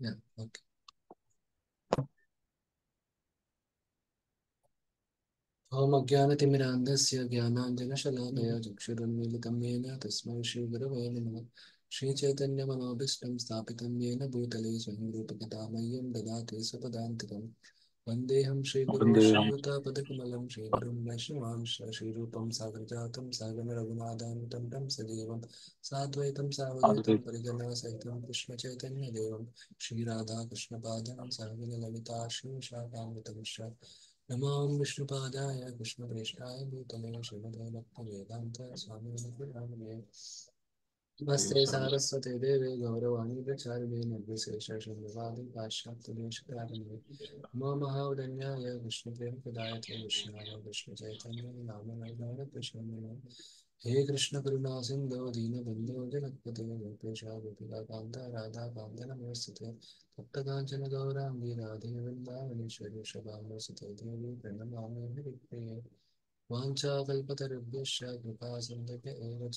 Yeah, okay. अज्ञानतिमिरान्धस्य ज्ञानाञ्जनशलाकया चक्षुरुन्मीलितं तस्मै श्रीगुरवे नमः श्रीचैतन्यमनोभीष्टं स्थापितं येन भूतले स्वयं रूपकथा ददाति वन्देऽहं श्रीगुरो वन्देऽहं श्रीगुरुं वैष्णवांश श्रीरूपं सागरजातं सागररघुनाथान्वितं तं सजीवं साद्वैतं सावधूतं परिजनसहितं कृष्णचैतन्यदेवं श्रीराधाकृष्णपादं सहगणललिता श्रीशाखान्वितमिश्र नमो विष्णुपादाय कृष्णप्रेष्ठाय भूतले श्रीमते भक्तवेदान्त स्वामिने नमस्ते सारस्वते देवे गौरवाणी प्रचारिणे निर्विशेषशून्यवादि पाश्चात्यदेशकारिणे मम महावदन्याय विष्णुदेव प्रदाय ते विष्णाय विष्णुचैतन्य नामनर्दाय प्रशमने हे कृष्ण करुणा सिंधो दीनबन्धो जगत्पते गोपेशा गोपिकान्त राधाकान्त नमस्ते कांचन गौरांगी राधे वृंदावनेश्वरी वृन्दावनेश्वरी शभामस्ते देवी प्रणमामि हरिप्रिये वाञ्छाकल्पतरुभ्यश्च कृपा सिन्धुभ्य एव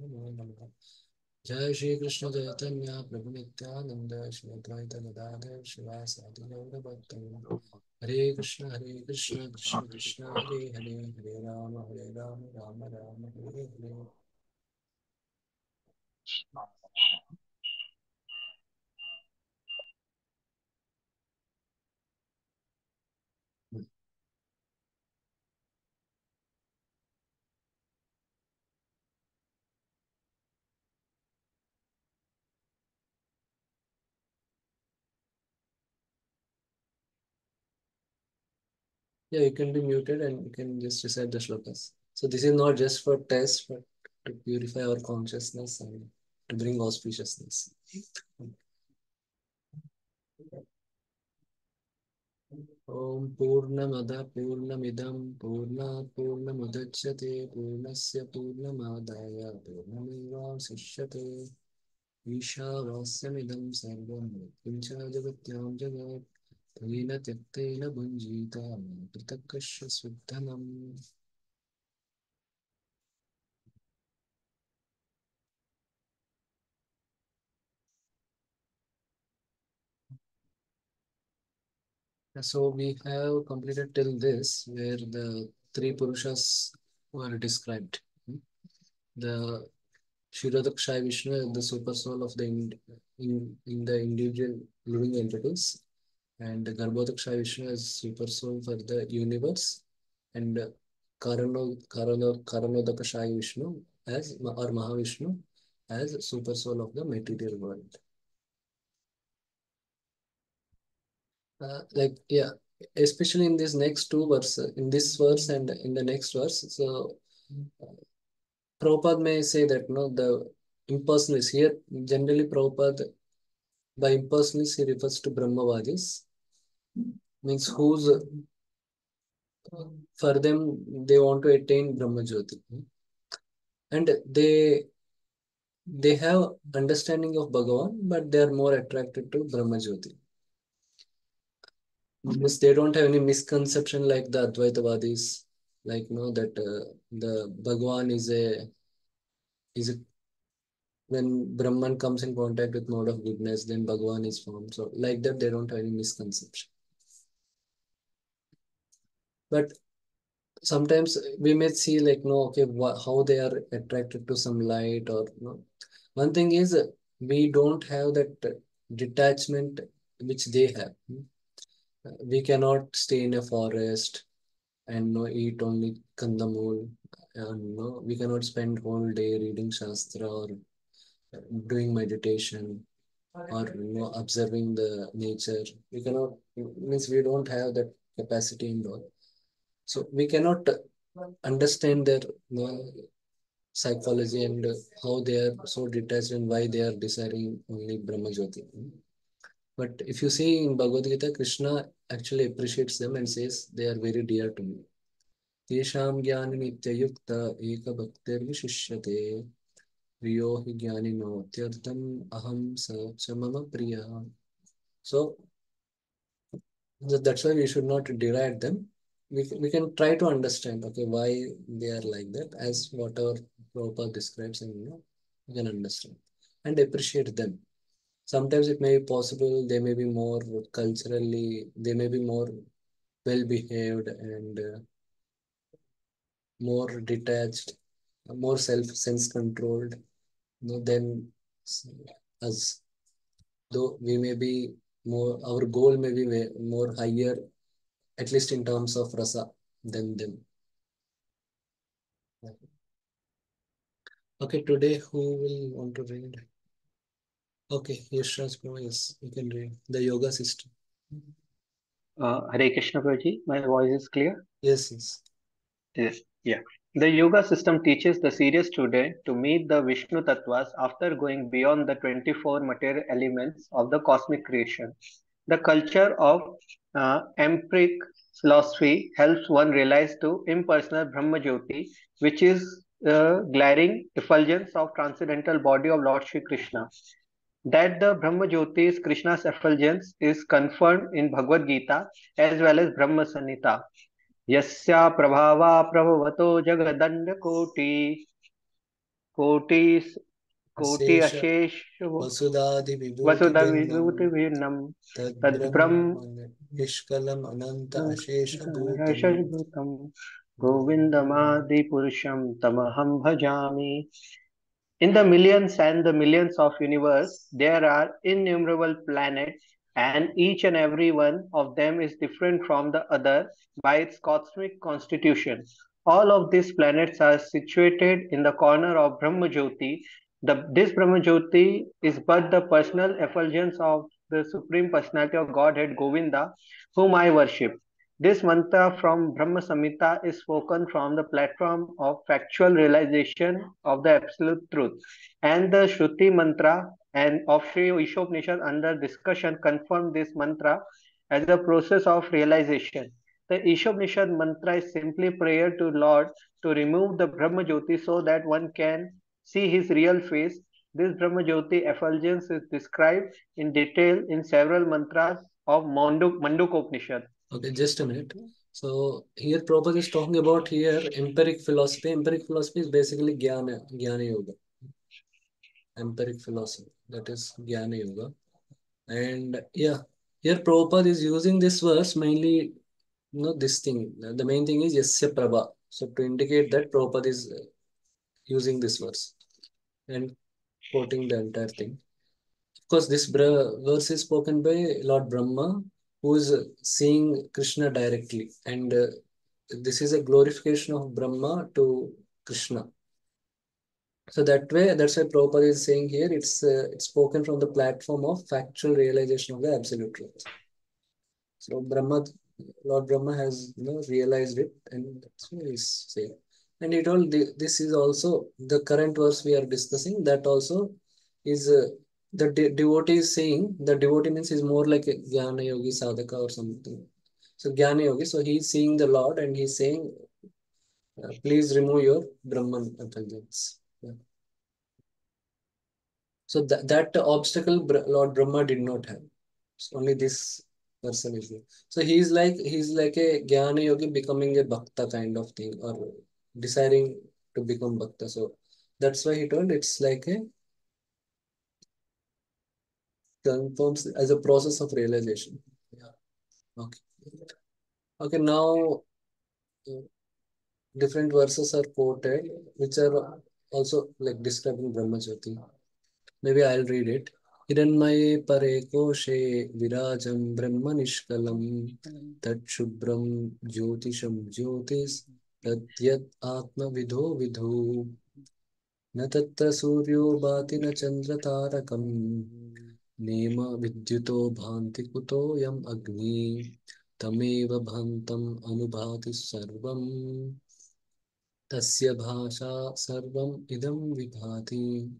नमो नमः। जय श्री कृष्ण चैतन्य प्रभु नित्यानंद श्री अद्वैत गदाधर शिवासादि गौर भक्तवृंद हरे कृष्ण हरे कृष्ण कृष्ण कृष्ण, हरे हरे हरे राम हरे Ram Ram Ram, Hare Hare. Yeah, you can be muted and you can just recite the shlokas. So this is not just for test, but to purify our consciousness and to bring auspiciousness. ॐ पूर्णमद पूर्णमिदं पूर्णात् पूर्णमुदच्यते पूर्णस्य पूर्णमादाय पूर्णमेवावशिष्यते ईशावास्यमिदं सर्वं किञ्च जगत्यां जगत् तेन त्यक्तेन भुञ्जीता So we have completed till this where the three Purushas were described. The Kshirodakshaya Vishnu, the super soul of the in, in, in the individual living entities and the Garbhodakshaya Vishnu is super soul for the universe, and Karano Karano Karanodakashaya Vishnu as or Mahavishnu as super soul of the material world. Uh, like yeah, especially in this next two verses, in this verse and in the next verse. So uh, Prabhupada may say that no, the impersonalists here generally Prabhupada by impersonalists he refers to Brahmavadis, means who's for them they want to attain Brahmajyoti, and they they have understanding of Bhagavan, but they are more attracted to Brahmajyoti. Because they don't have any misconception like the Advaitavadis, like know that uh, the Bhagavan is a is a when Brahman comes in contact with mode of goodness, then Bhagavan is formed. So like that, they don't have any misconception. But sometimes we may see like no, okay, how they are attracted to some light or no. One thing is we don't have that detachment which they have. We cannot stay in a forest and no eat only kandamul and no we cannot spend whole day reading shastra or doing meditation or you know observing the nature we cannot means we don't have that capacity in all so we cannot understand their psychology and how they are so detached and why they are desiring only Brahma Jyoti. But if you see in Bhagavad Gita, Krishna actually appreciates them and says they are very dear to me. Tesham Jnani Nityayukta Eka Bhaktir Vishishyate Riyo Hi Jnanino Tyartam Aham Samama Priya. So that's why we should not deride them we, we can try to understand okay why they are like that as whatever Prabhupada describes and you know we can understand and appreciate them. Sometimes it may be possible they may be more culturally they may be more well behaved and uh, more detached more self sense controlled you know, than us. Though we may be more our goal may be more higher at least in terms of rasa than them okay today who will want to read it? okay Yashraj yes you can read the yoga system uh, Hare Krishna Prabhuji, my voice is clear? Yes, yes. Yes, yeah. The yoga system teaches the serious student to meet the Vishnu Tattvas after going beyond the 24 material elements of the cosmic creation. The culture of uh, empiric philosophy helps one realize to impersonal Brahma Jyoti, which is the glaring effulgence of transcendental body of Lord Shri Krishna. That the Brahma Jyoti is Krishna's effulgence is confirmed in Bhagavad Gita as well as Brahma Samhita. यस्या प्रभावा प्रभवतो जगदण्डकोटि कोटि कोटि अशेष वसुधाविभूतिभिन्नं तद्ब्रह्म निष्कलम् अनन्त अशेषभूतं गोविन्दमादिपुरुषं तमहं भजामि In the millions and the millions of universe, there are innumerable planets and each and every one of them is different from the other by its cosmic constitution. All of these planets are situated in the corner of Brahma Jyoti. the, this Brahma Jyoti is but the personal effulgence of the Supreme Personality of Godhead Govinda, whom I worship. This mantra from Brahma Samhita is spoken from the platform of factual realization of the absolute truth. And the Shruti mantra and of Sri Ishopanishad under discussion confirm this mantra as a process of realization. The Ishopanishad mantra is simply prayer to Lord to remove the Brahma Jyoti so that one can see his real face. This Brahma Jyoti effulgence is described in detail in several mantras of Manduk, Mandukopnishad. Okay, just a minute. So here Prabhupada is talking about here empiric philosophy. Empiric philosophy is basically Jnana, Jnana Yoga. Empiric philosophy, that is Jnana Yoga. And yeah, here Prabhupada is using this verse mainly, you know, this thing. The main thing is Yasya Prabha. So to indicate that Prabhupada is uh, using this verse and quoting the entire thing. Of course, this verse is spoken by Lord Brahma who is seeing Krishna directly. And uh, this is a glorification of Brahma to Krishna. So that way, that's why Prabhupada is saying here, it's, uh, it's spoken from the platform of factual realization of the absolute truth. So Brahma, Lord Brahma has you know, realized it and that's what he's saying. And he told this is also the current verse we are discussing, that also is uh, the de devotee is saying, the devotee means is more like a Jnana Yogi Sadhaka or something. So Jnana Yogi, so he's seeing the Lord and he's saying, uh, please remove your Brahman attendance. So that, that obstacle Lord Brahma did not have. So only this person is there. So he's like he's like a Jnana Yogi becoming a Bhakta kind of thing or deciding to become Bhakta. So that's why he told it's like a confirms as a process of realization. Yeah. Okay. Okay, now uh, different verses are quoted, which are also like describing Brahma Jyoti. Maybe I'll read it. हिरण्मये परे कोशे विराजं ब्रह्मनिष्कलं तच्छुभ्रं ज्योतिषं ज्योतिस् तद्यत् आत्मविधो विधु। न तत्र सूर्यो भाति न चन्द्रतारकम् name विद्युतो भान्ति कुतोऽयम् अग्नि। तमेव भान्तम् अनुभाति सर्वम्। तस्य भाषा सर्वम् इदं विभाति।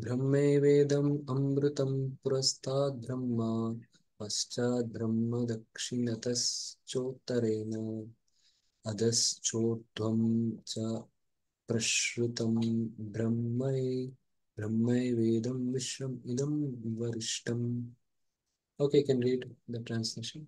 ब्रह्मैवेदम् अमृतं पुरस्ताद् ब्रह्म। पश्चात् ब्रह्म दक्षिणतश्चोत्तरेण। अधश्चोर्ध्वं च प्रश्रुतं ब्रह्मै Brahmai Vishram Idam Varishtam. Okay, you can read the translation.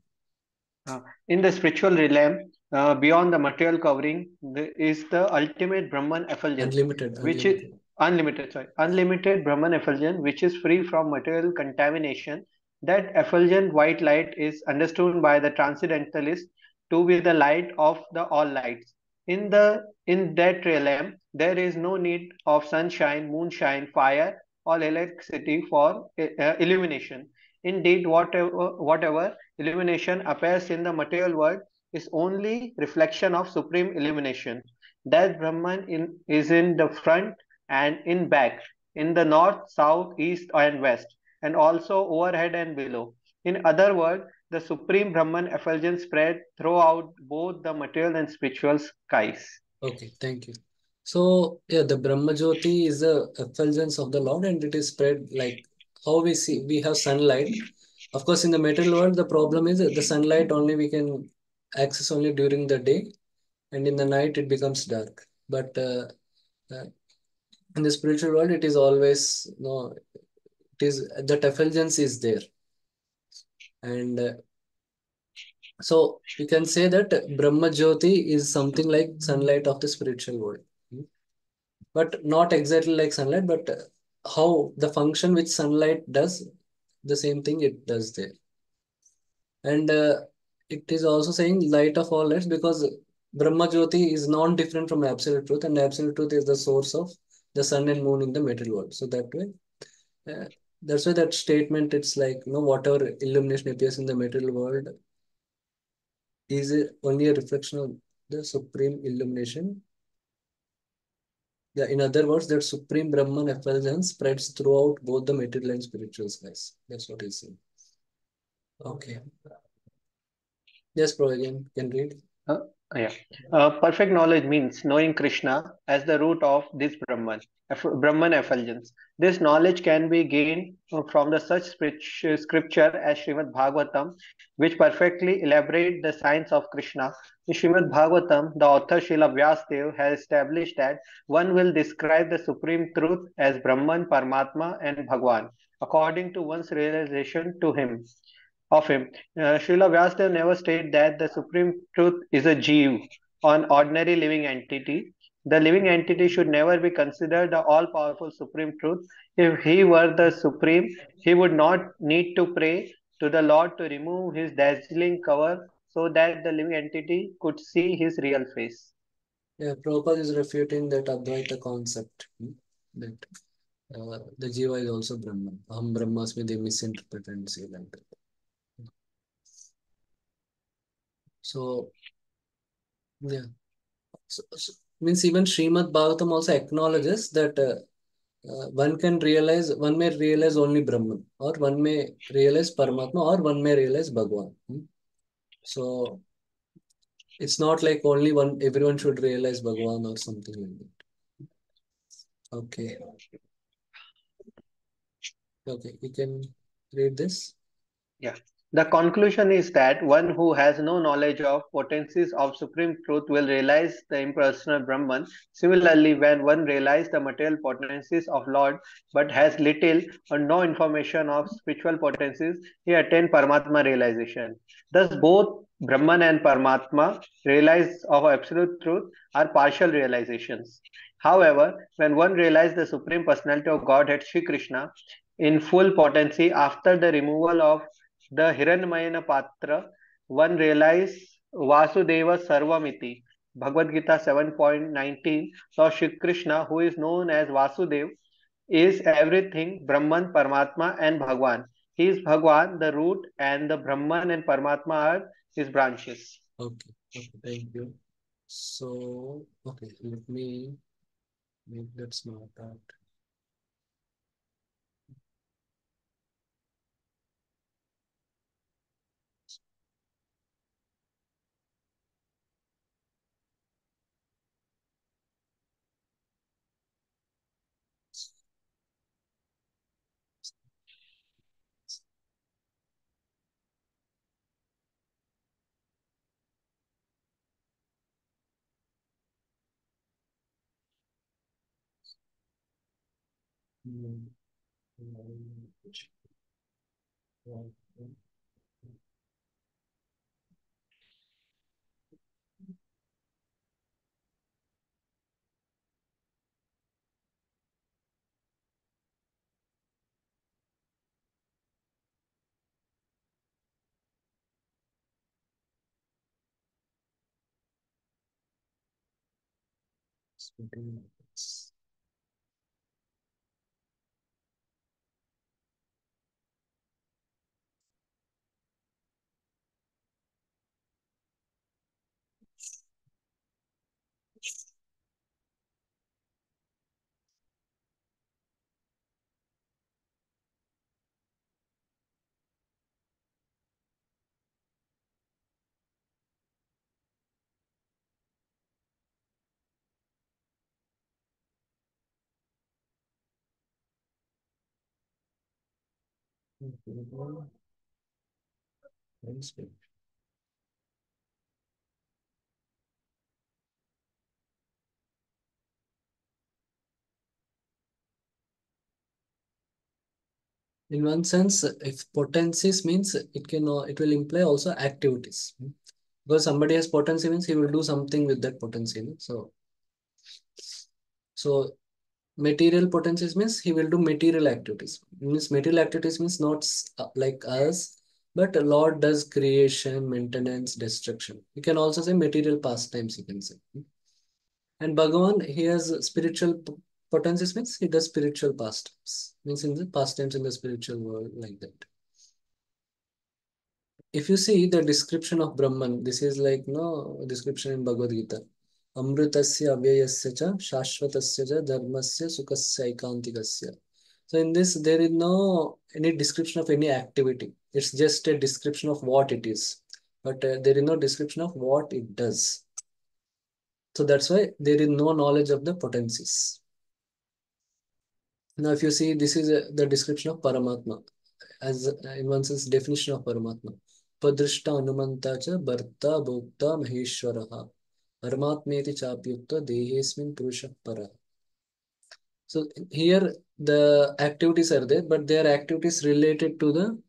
Uh, in the spiritual realm, uh, beyond the material covering, the, is the ultimate Brahman effulgence. Unlimited. Which is unlimited, sorry, unlimited Brahman effulgence, which is free from material contamination. That effulgent white light is understood by the transcendentalist to be the light of the all lights. In the in that realm, there is no need of sunshine, moonshine, fire, or electricity for uh, illumination. Indeed, whatever whatever illumination appears in the material world is only reflection of supreme illumination. That Brahman in, is in the front and in back, in the north, south, east, and west, and also overhead and below. In other words, the supreme Brahman effulgence spread throughout both the material and spiritual skies. Okay, thank you. So yeah, the Brahma Jyoti is the effulgence of the Lord, and it is spread like how we see we have sunlight. Of course, in the material world, the problem is the sunlight only we can access only during the day, and in the night it becomes dark. But uh, uh, in the spiritual world, it is always you no, know, it is that effulgence is there, and uh, so you can say that Brahma Jyoti is something like sunlight of the spiritual world, but not exactly like sunlight, but how the function which sunlight does, the same thing it does there. And uh, it is also saying light of all lights because Brahma Jyoti is non-different from absolute truth, and absolute truth is the source of the sun and moon in the material world. So that way, uh, that's why that statement it's like you know whatever illumination appears in the material world is only a reflection of the supreme illumination. Yeah, in other words, that supreme Brahman effulgence spreads throughout both the material and spiritual skies. That's what he's saying. Okay. Yes, bro, again, can read. Yeah. Uh, perfect knowledge means knowing Krishna as the root of this Brahman, Brahman effulgence. This knowledge can be gained from the such scripture as Srimad Bhagavatam, which perfectly elaborate the science of Krishna. In Srimad Bhagavatam, the author Srila Vyasdev has established that one will describe the supreme truth as Brahman, Paramatma, and Bhagwan, according to one's realization to him of him. Uh, Srila never stated that the supreme truth is a Jeev, an ordinary living entity. The living entity should never be considered the all-powerful supreme truth. If he were the supreme, he would not need to pray to the Lord to remove his dazzling cover so that the living entity could see his real face. Yeah, Prabhupada is refuting that Advaita concept. Hmm? That uh, the Jiva is also Brahman. Aham Brahmasmi, they misinterpret and say like that. So, yeah. So, so, means even Srimad Bhagavatam also acknowledges that uh, uh, one can realize, one may realize only Brahman, or one may realize Paramatma, or one may realize Bhagwan. Hmm? So, it's not like only one, everyone should realize Bhagwan or something like that. Okay. Okay, you can read this. Yeah. The conclusion is that one who has no knowledge of potencies of supreme truth will realize the impersonal Brahman. Similarly, when one realizes the material potencies of Lord but has little or no information of spiritual potencies, he attains Paramatma realization. Thus, both Brahman and Paramatma realize of absolute truth are partial realizations. However, when one realizes the Supreme Personality of Godhead, Sri Krishna, in full potency after the removal of the hiranmaya patra one realise Vasudeva sarvamiti. Bhagavadgita seven point nineteen so Shri Krishna who is known as Vasudeva is everything Brahman, Paramatma and Bhagavan. He is Bhagavan the root and the Brahman and Paramatma are is branches okay thank you so okay let me make that smart out Let's In one sense, if potencies means it can it will imply also activities. Because somebody has potency means he will do something with that potency. So, so material potencies means he will do material activities. Means material activities means not uh, like us, but Lord does creation, maintenance, destruction. You can also say material pastimes, you can say. And Bhagavan, he has spiritual potencies means he does spiritual pastimes. Means in the pastimes in the spiritual world like that. If you see the description of Brahman, this is like no description in Bhagavad Gita. Amritasya avyayasya cha shashvatasya cha dharmasya sukasya ikantikasya. So in this, there is no any description of any activity. It's just a description of what it is. But uh, there is no description of what it does. So that's why there is no knowledge of the potencies. Now, if you see, this is uh, the description of Paramatma, as uh, in one sense, definition of Paramatma. Padrishta Anumanta cha Bharta Bhokta Maheshwaraha Paramatmeti Chapyukta Dehesmin Purusha. So here the activities are there, but they are activities related to the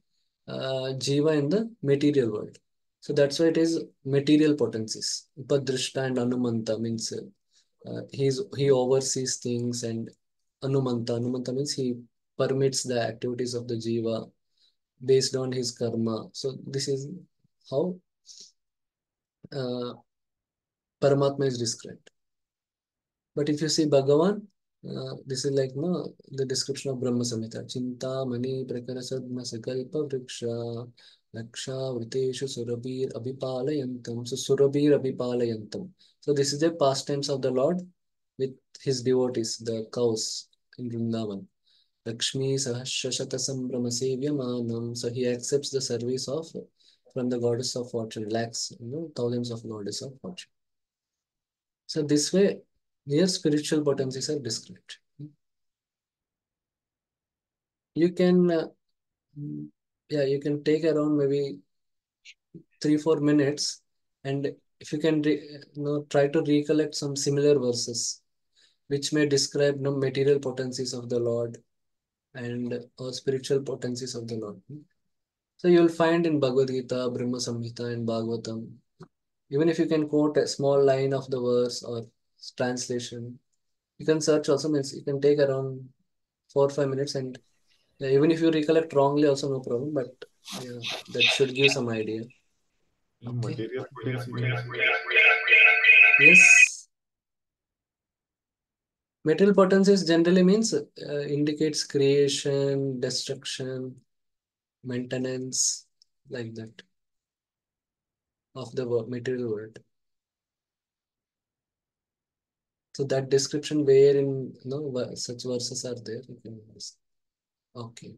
uh, Jiva in the material world. So that's why it is material potencies. Upadrishta and Anumanta means uh, he's, he oversees things and Anumanta. Anumanta means he permits the activities of the Jiva based on his karma. So this is how uh, Paramatma is described. But if you see Bhagavan, uh, this is like no the description of Brahma Samhita. Chinta mani prakarasadma sakalpa vriksha laksha vriteshu surabir abhipalayantam. So surabir abhipalayantam. So this is the pastimes of the Lord with his devotees, the cows in Vrindavan. Lakshmi Sahasrashata Sambrama Sevyamanam. So he accepts the service of from the goddess of fortune, lakhs, you know, thousands of goddess of fortune. So this way, here spiritual potencies are described. You can, uh, yeah, you can take around maybe three, four minutes and if you can you know, try to recollect some similar verses which may describe you know, material potencies of the Lord and or spiritual potencies of the Lord. So you'll find in Bhagavad Gita, Brahma Samhita, and Bhagavatam, even if you can quote a small line of the verse or translation, you can search also means you can take around four or five minutes and yeah, even if you recollect wrongly also no problem, but yeah, that should give some idea. Okay. Yes. Material potencies generally means uh, indicates creation, destruction, maintenance, like that of the material world. So that description where in you know, such verses are there. Okay.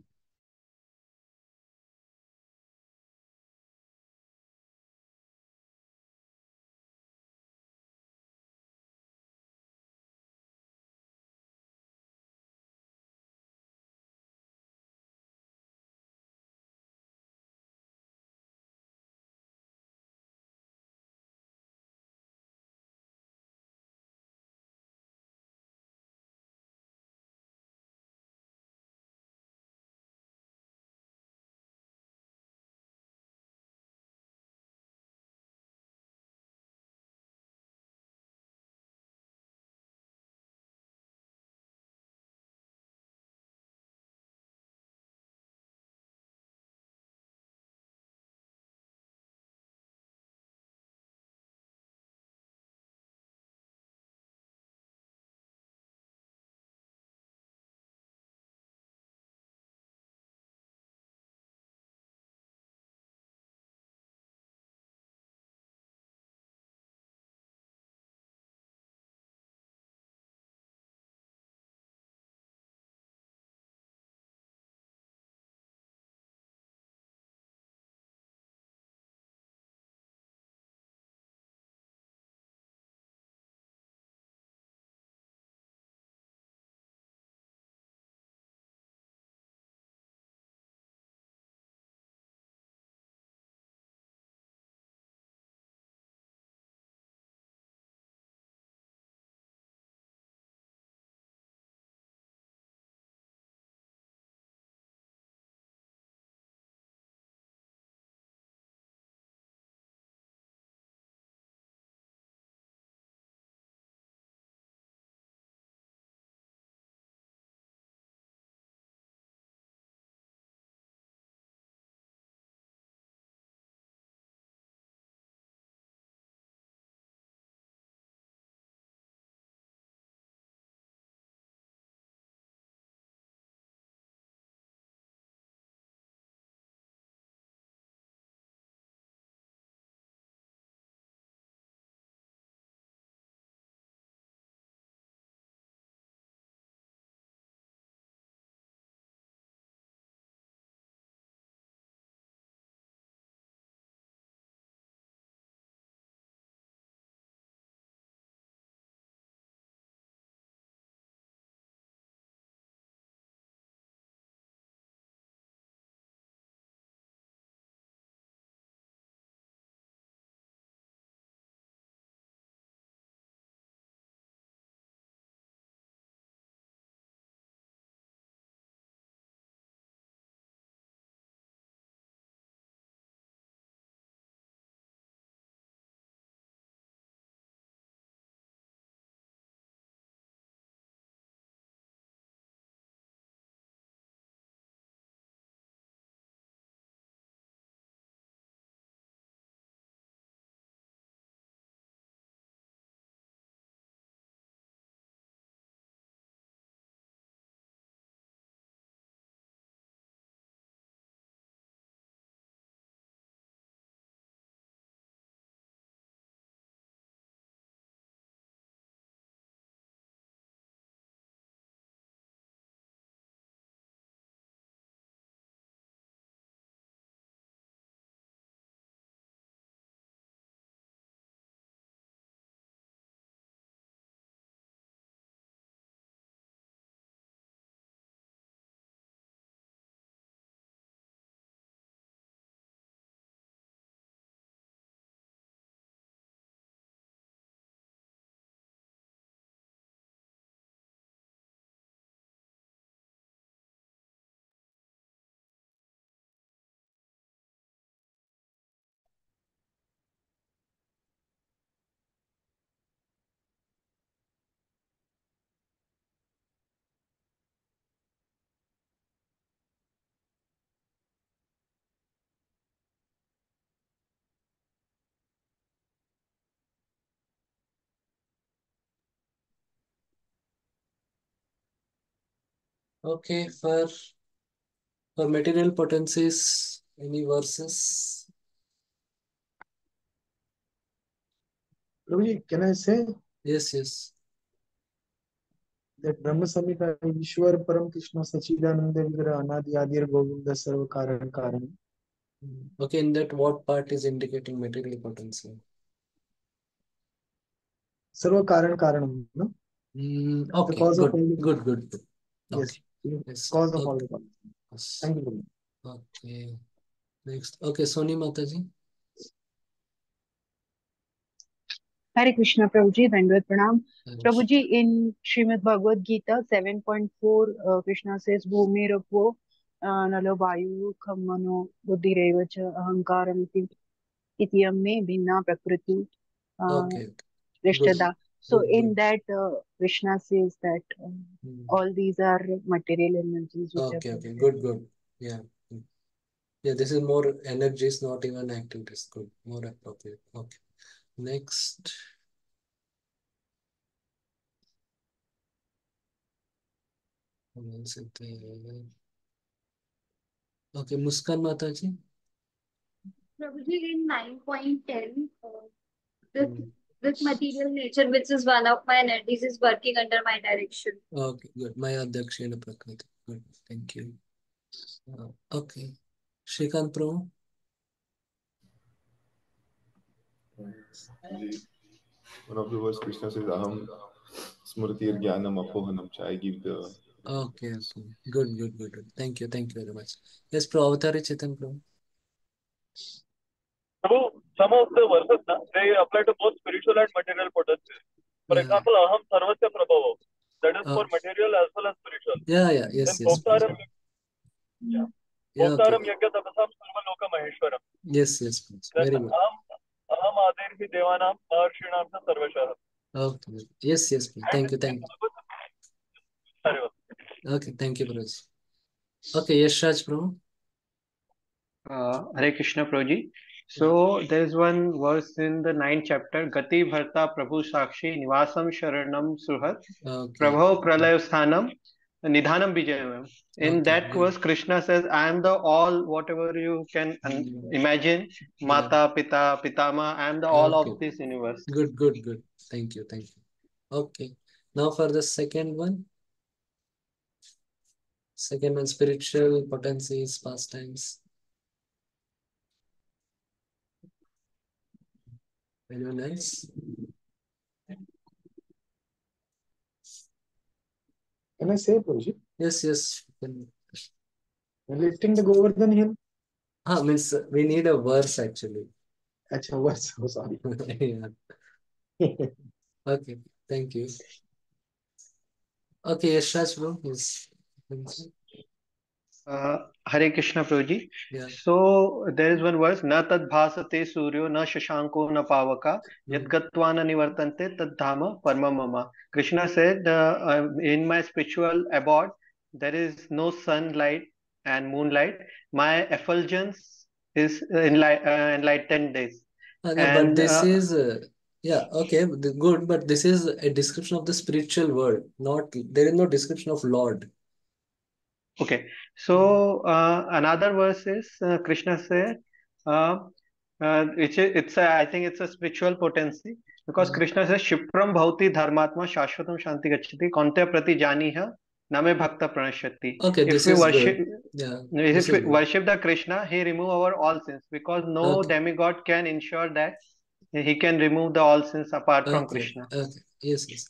Okay, for for material potencies, any verses? Prabhuji, can I say Yes, yes. that Brahma Samhita Ishwar Param Krishna Sachidananda Vigra Anadi Adir Govinda Sarva Karan Karan. Okay, in that what part is indicating material potency? Sarva Karan Karanam, no? Mm, okay, good, of all the- good, good, good. Okay, yes. Cause of okay. all the causes. yes. Thank you. Prabhuji. Okay. Next. Okay, Soni Mataji. Hare Krishna, Prabhuji, Dandavad Pranam. Thanks. Prabhuji, in Srimad Bhagavad Gita 7.4, uh, Krishna says, Bhumi Rapvo uh, Nalo Vayu Khammano Buddhireva cha Ahankaram iti Itiyam me Bhinna Prakriti uh, Okay. Rishtada. So Good, in that, uh, Krishna says that um, Hmm. all these are material energies which Okay, are okay, present. good, good. Yeah. mm. Yeah, this is more energies, not even activities. Good, more appropriate. Okay. Next. Who else is there? Okay, Muskan Mataji. Probably in 9.10, uh, this, Hmm. This material nature, which is one of my energies, is working under my direction. Okay, good. Maya Dakshina Prakriti. Good, thank you. Uh, okay. Shrikant Prabhu. One of the verse Krishna says, Aham smritir jnanam apohanam cha. I give the Okay, okay. Good, good, good, good. Thank you, thank you very much. Yes, Prabhu Avatari Chetan Prabhu. So some of the verses na, they apply to both spiritual and material potencies. For Yeah. example, aham sarvasya prabhavo. That is uh, for Uh, material as well as spiritual. Yeah, yeah, yes, Then yes. Bhoktaram, Yeah, Bhoktaram yeah, okay. yajna tapasam sarva loka maheshwaram. Yes, yes, please. Then Very good. aham, aham adirhi devanam maharshinam sa sarvashah. Okay. Yes, yes, please. Thank you, thank you. Okay, thank you, Prabhu. Okay, Yes, Raj Prabhu. Uh, Hare Krishna Prabhuji. So there is one verse in the ninth chapter, Gati Bharta Prabhu Sakshi Nivasam Sharanam Suhat Okay. Prabho Pralayo Sthanam Nidhanam Vijayam. In Okay, that verse, Krishna says, I am the all, whatever you can imagine, Mata, Pita, Pitama, I am the all Okay. of this universe. Good, good, good. Thank you, thank you. Okay. Now for the second one. Second one, spiritual potencies, pastimes. Anyone else? Can I say, Prabhuji? Yes, yes. Lifting the Govardhan hill? Ah, means we need a verse actually. Acha, what? So sorry. Yeah. Okay, thank you. Okay, yes, Raj bro. Yes. Uh, Hare Krishna Prabhuji. Yeah. So there is one verse, Na tad bhasate suryo na shashanko na pavaka yat Mm. gatva na nivartante tad dhama parma mama. Krishna said, uh, in my spiritual abode, there is no sunlight and moonlight. My effulgence is enli- uh, enlightened days. Uh, no, but this uh, is uh, yeah okay good but this is a description of the spiritual world not there is no description of Lord Okay, so uh, another verse is uh, Krishna said, uh, uh, which is, it's a, I think it's a spiritual potency because Mhm. Krishna says, Shipram bhavati dharmatma shashvatam shanti gacchati konte prati janiha name bhakta pranashyati. okay If this we is worship, good yeah if we good worship the Krishna, he remove our all sins because no Okay. demigod can ensure that he can remove the all sins apart from Krishna. okay yes yes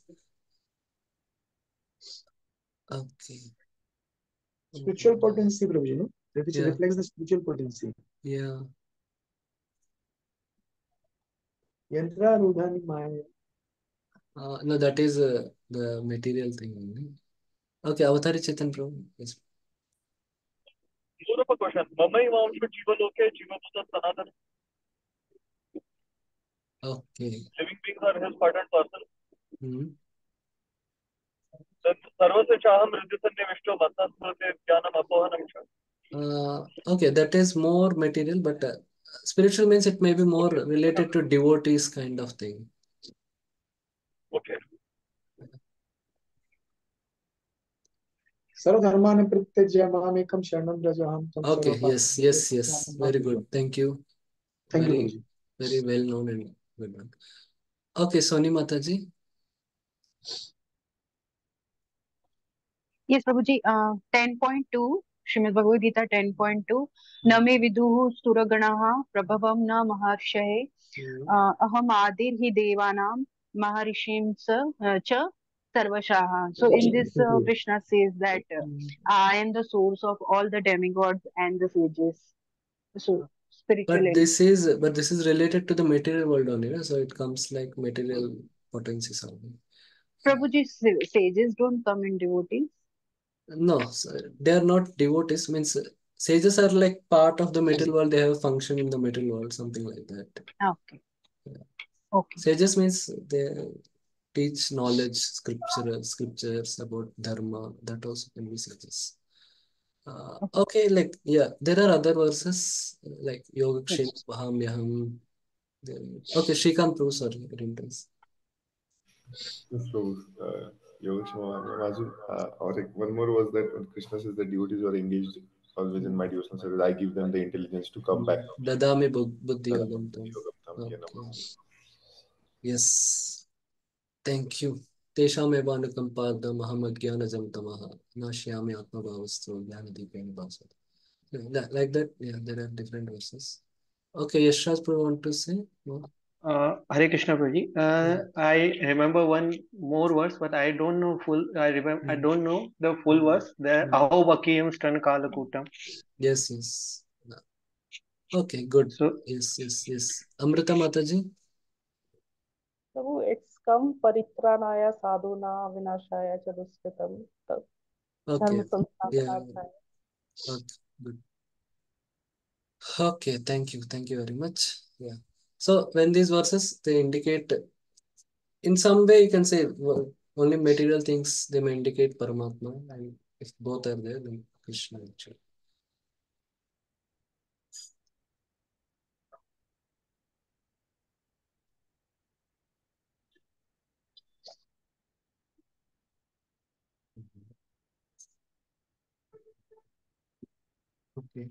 okay Spiritual potency, Prabhuji, no? That which Yeah. reflects the spiritual potency. yeah Yantra Rudhani Maya. uh, no that is uh, the material thing only okay Avatari Chetan Prabhu yes More question. Mama imanshu jiva loke jiva bhuta sanatana. okay Living beings are his part and parcel. hmm. Uh, okay that is more material but uh, spiritual means it may be more related to devotees kind of thing Okay. Okay, yes, yes, yes. Very good. Thank you. Thank Very, Guruji. very well known and good one. Okay, Soni Mataji. Yes, Prabhuji, uh, 10.2, Srimad Bhagavad Gita 10.2, न मे विदुः सुरगणः प्रभवं न महर्षये Hmm. uh, अहम आदिर्हि देवानां महर्षिं च च सर्वशाः. So in this, uh, Krishna says that uh, I am the source of all the demigods and the sages. So spiritual. But this is but this is related to the material world only, right? So it comes like material potencies only. Prabhuji, sages don't come in devotees. No, so they are not devotees. Means sages are like part of the material world. They have a function in the material world, something like that. Okay. Okay. Sages means they teach knowledge, scripture, scriptures about dharma. That also can be sages. Uh, okay, like yeah, there are other verses like Yogakshema Vahamyaham. Then- Okay, Shrikant Prabhu, sorry, Rinters. So, uh, Yogesh uh, uh, or one more was that when Krishna says the devotees are engaged always in my devotional service, I give them the intelligence to come back. Dadami buddhi. Yes. Thank you. like that yeah there are different verses okay yashraj prabhu want to say more Uh, Hare Krishna Prabhuji. Uh, I remember one more verse, but I don't know full. I remember. I Hmm. don't know the full verse. The Hmm. Aho Vakiyam Stan Kalakutam. Yes, yes. Okay, good. So Yes, yes, yes. Amrita Mataji? Prabhu it's come परित्राणाय साधूना विनाशाय च Okay, yeah, okay, good. Okay, thank you. Thank you very much. Yeah. So when these verses, they indicate, in some way you can say only material things, they may indicate Paramatma. And if both are there, then Krishna actually. Okay.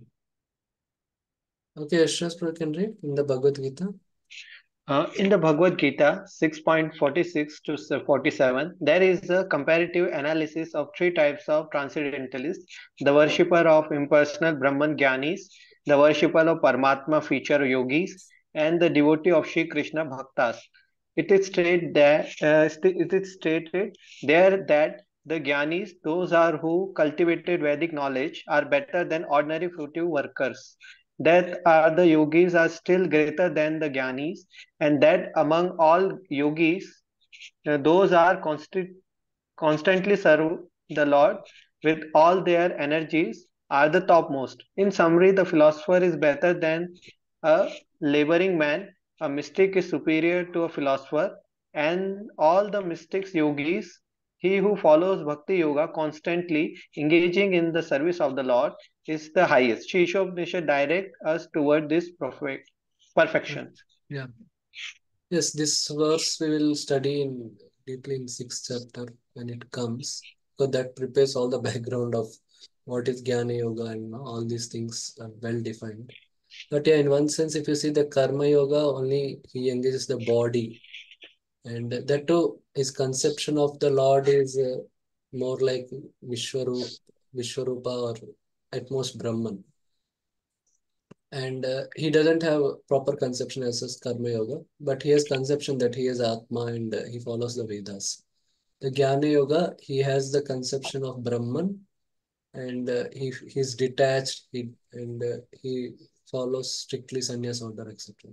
Okay, Yashras Prabhu can read in the Bhagavad Gita. Uh, in the Bhagavad Gita 6.46 to 47, there is a comparative analysis of three types of transcendentalists the worshipper of impersonal Brahman Gyanis, the worshipper of Paramatma feature yogis, and the devotee of Sri Krishna Bhaktas. It is stated that uh, it is stated there that the Gyanis, those are who cultivated Vedic knowledge, are better than ordinary fruitive workers. That are the yogis are still greater than the Gyanis, and that among all yogis, uh, those are constant, constantly serve the Lord with all their energies are the topmost. In summary, the philosopher is better than a laboring man, a mystic is superior to a philosopher, and all the mystics, yogis, he who follows bhakti yoga constantly engaging in the service of the Lord is the highest. Shri Ishopanishad direct us toward this perfect perfection. Yeah. Yes, this verse we will study in deeply in sixth chapter when it comes. So that prepares all the background of what is Jnana Yoga and all these things are well defined. But yeah, in one sense, if you see the Karma Yoga, only he engages the body. And that too, his conception of the Lord is uh, more like Vishwarupa, Vishwarupa or at most Brahman. And uh, he doesn't have proper conception as his Karma Yoga, but he has conception that he is Atma and uh, he follows the Vedas. The Jnana Yoga, he has the conception of Brahman and uh, he he's detached he and uh, he follows strictly sannyas order etc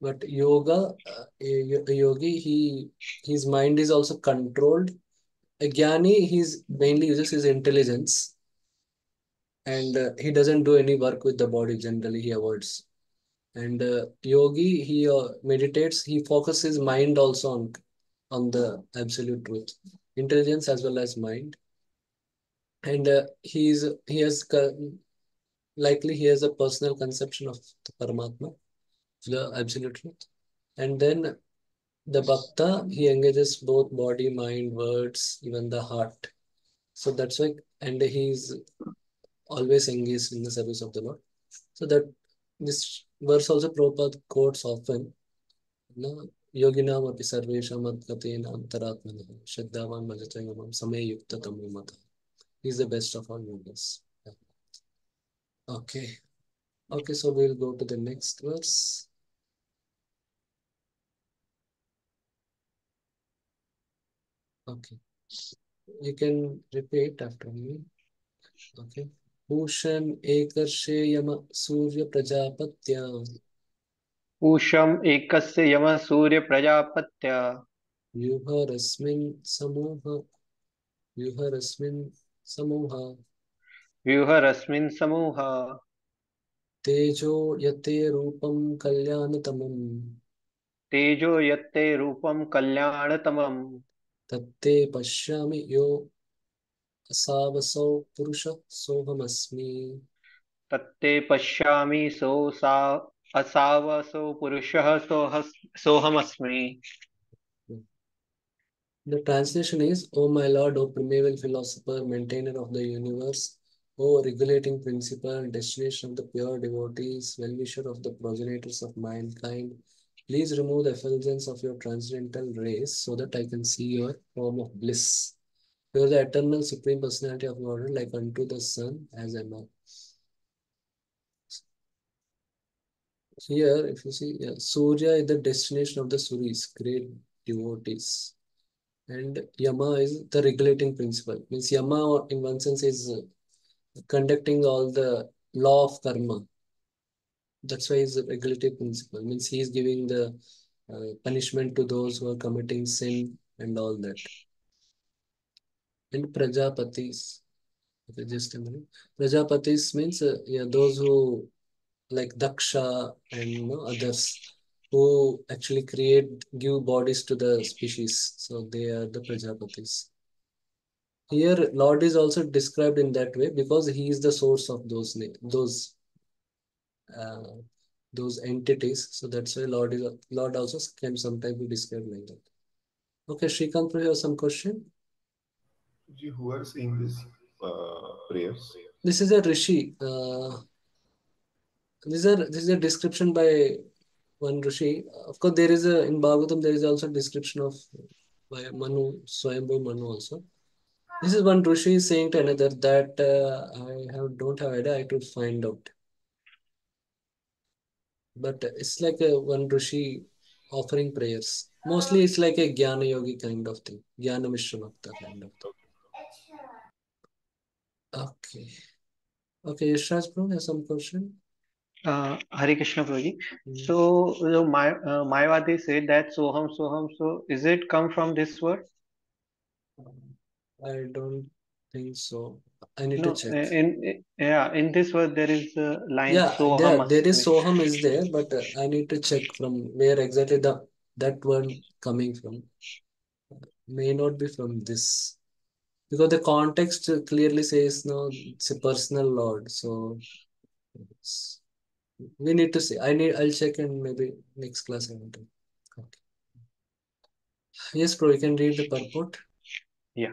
but yoga uh, a, yogi he his mind is also controlled. A he's mainly uses his intelligence. And uh, he doesn't do any work with the body generally he avoids. And uh, yogi he uh, meditates he focuses mind also on on the absolute truth intelligence as well as mind. And uh, he's he has likely he has a personal conception of the Paramatma, the absolute truth. And then the bhakta, he engages both body, mind, words, even the heart. So that's why, and he's always engaged in the service of the Lord. So that this verse also Prabhupada quotes often. No, api sarvesham adgatena antaratmana shraddhavan majatayamam samyukta tamumata. He's the best of all. Yeah. Okay. Okay, so we'll go to the next verse. Okay. You can repeat after me. Okay. Bhushan ekarše yama surya prajapatya. पूषम् एकस्य यमः सूर्यप्रजापत्य व्यूहरस्मिन् समूह व्यूहरस्मिन् समूह व्यूहरस्मिन् समूह तेजो यते रूपं कल्याणतमम् तेजो यत्ते रूपं कल्याणतमम् तत्ते पश्यामि यो असावसौ पुरुषः सोऽहमस्मि तत्ते पश्यामि सो सा असावसो पुरुषः सोह सोऽहमस्मि The translation is, O my Lord, O primeval philosopher, maintainer of the universe, O regulating principle, destination of the pure devotees, well-wisher of the progenitors of mankind, please remove the effulgence of your transcendental rays so that I can see your form of bliss. You are the eternal supreme personality of Godhead, like unto the sun, as am I. Here, if you see, yeah, Surya is the destination of the Suris, great devotees. And Yama is the regulating principle. Means Yama, in one sense, is conducting all the law of karma. That's why he's a regulative principle. Means he is giving the uh, punishment to those who are committing sin and all that. And Prajapatis. Okay, just a minute. Prajapatis means uh, yeah, those who like Daksha and you know, others who actually create, give bodies to the species. So they are the Prajapatis. Here, Lord is also described in that way because he is the source of those those uh, those entities. So that's why Lord is Lord also can sometimes be described like that. Okay, Shrikant, you have some question? Who are saying this uh, prayers? This is a rishi. Uh, these are this is a description by one rishi. Of course, there is a in Bhagavatam there is also a description of by Manu, Swayambhu Manu also. This is one rishi saying to another that uh, I have don't have idea. I to find out. But it's like a one rishi offering prayers. Mostly it's like a Jnana Yogi kind of thing. Jnana Mishra Bhakta kind of thing. Okay. Okay, Yashraj bro, has some question? Uh, Hare Krishna Prabhuji. Mm. So, the my, uh, Mayavadi said that Soham Soham. So, is it come from this word? I don't think so. I need No, to check. in, in yeah, in this word there is a line Yeah, Soham there, there is. Soham is there, but uh, I need to check from where exactly the that word coming from. May not be from this. Because the context clearly says no, it's a personal Lord. So we need to see. I need I'll check and maybe next class I want to. Okay. Yes, bro, you can read the purport. Yeah.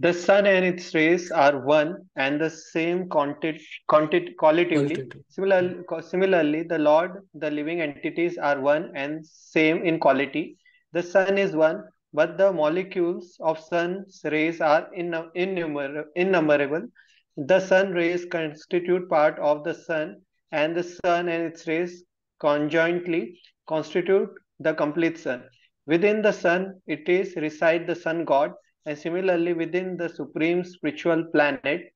The sun and its rays are one and the same content, content qualitatively. Qualitative. Similarly, similarly, the Lord, the living entities are one and same in quality. The sun is one, but the molecules of sun's rays are innu- innumer- innumerable. The sun rays constitute part of the sun, and the sun and its rays conjointly constitute the complete sun. Within the sun, it is reside the sun god, and similarly within the supreme spiritual planet,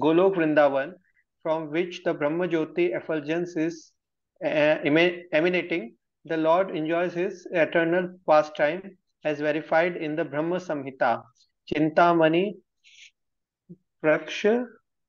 Golok Vrindavan, from which the Brahma Jyoti effulgence is uh, emanating, the Lord enjoys his eternal pastime as verified in the Brahma Samhita. Chintamani Praksha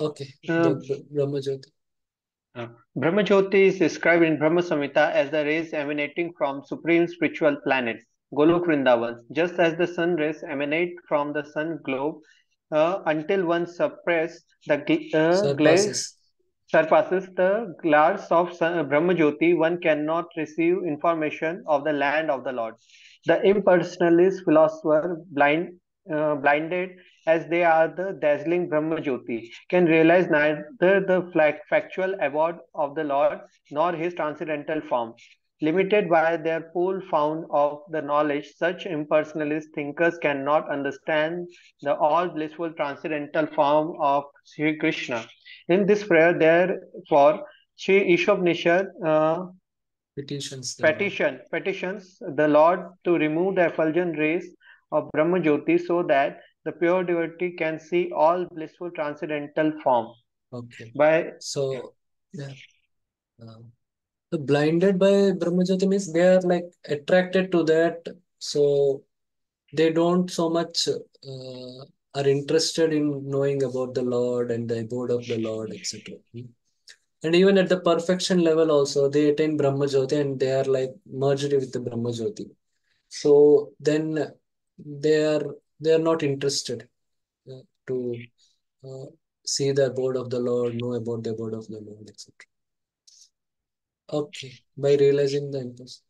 Okay, Uh, the Br- Brahmajyoti. Uh, Brahmajyoti is described in Brahma Samhita as the rays emanating from supreme spiritual planets, Golok Vrindavan, just as the sun rays emanate from the sun globe uh, until one suppresses the uh, glaze Surpasses. the glass of sun, Brahmajyoti, one cannot receive information of the land of the Lord. The impersonalist philosopher, blind, uh, blinded as they are the dazzling Brahmajyoti, can realize neither the factual abode of the Lord nor his transcendental form. Limited by their pool found of the knowledge, such impersonalist thinkers cannot understand the all blissful transcendental form of Sri Krishna. In this prayer, therefore, Sri Ishopnishad uh, Petitions the Lord. petition petitions the Lord to remove the effulgent rays of Brahmajyoti so that the pure devotee can see all blissful transcendental form. Okay. By So, yeah. Uh, the blinded by Brahmajyoti means they are like attracted to that, so they don't so much uh, are interested in knowing about the Lord and the abode of the Lord, etc. Hmm. And even at the perfection level also, they attain Brahmajyoti and they are like merged with the Brahmajyoti. So then they are they are not interested uh, to uh, see the abode of the Lord, know about the abode of the Lord, etc. Okay, by realizing the impersonal.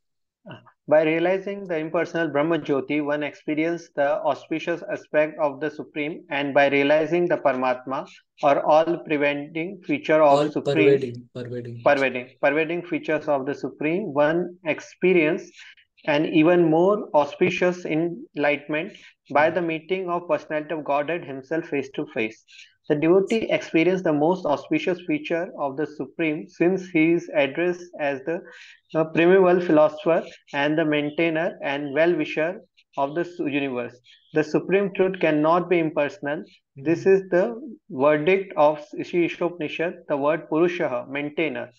by realizing the impersonal Brahma Jyoti, one experiences the auspicious aspect of the Supreme, and by realizing the Paramatma, or all preventing feature of All Supreme, pervading, pervading. pervading, pervading features of the Supreme, one experience an even more auspicious enlightenment by the meeting of personality of Godhead himself face to face. The devotee experienced the most auspicious feature of the Supreme since he is addressed as the uh, primeval philosopher and the maintainer and well-wisher of the universe. The supreme truth cannot be impersonal. This is the verdict of Sri Ishopnishad. The word Purushaha, maintainer,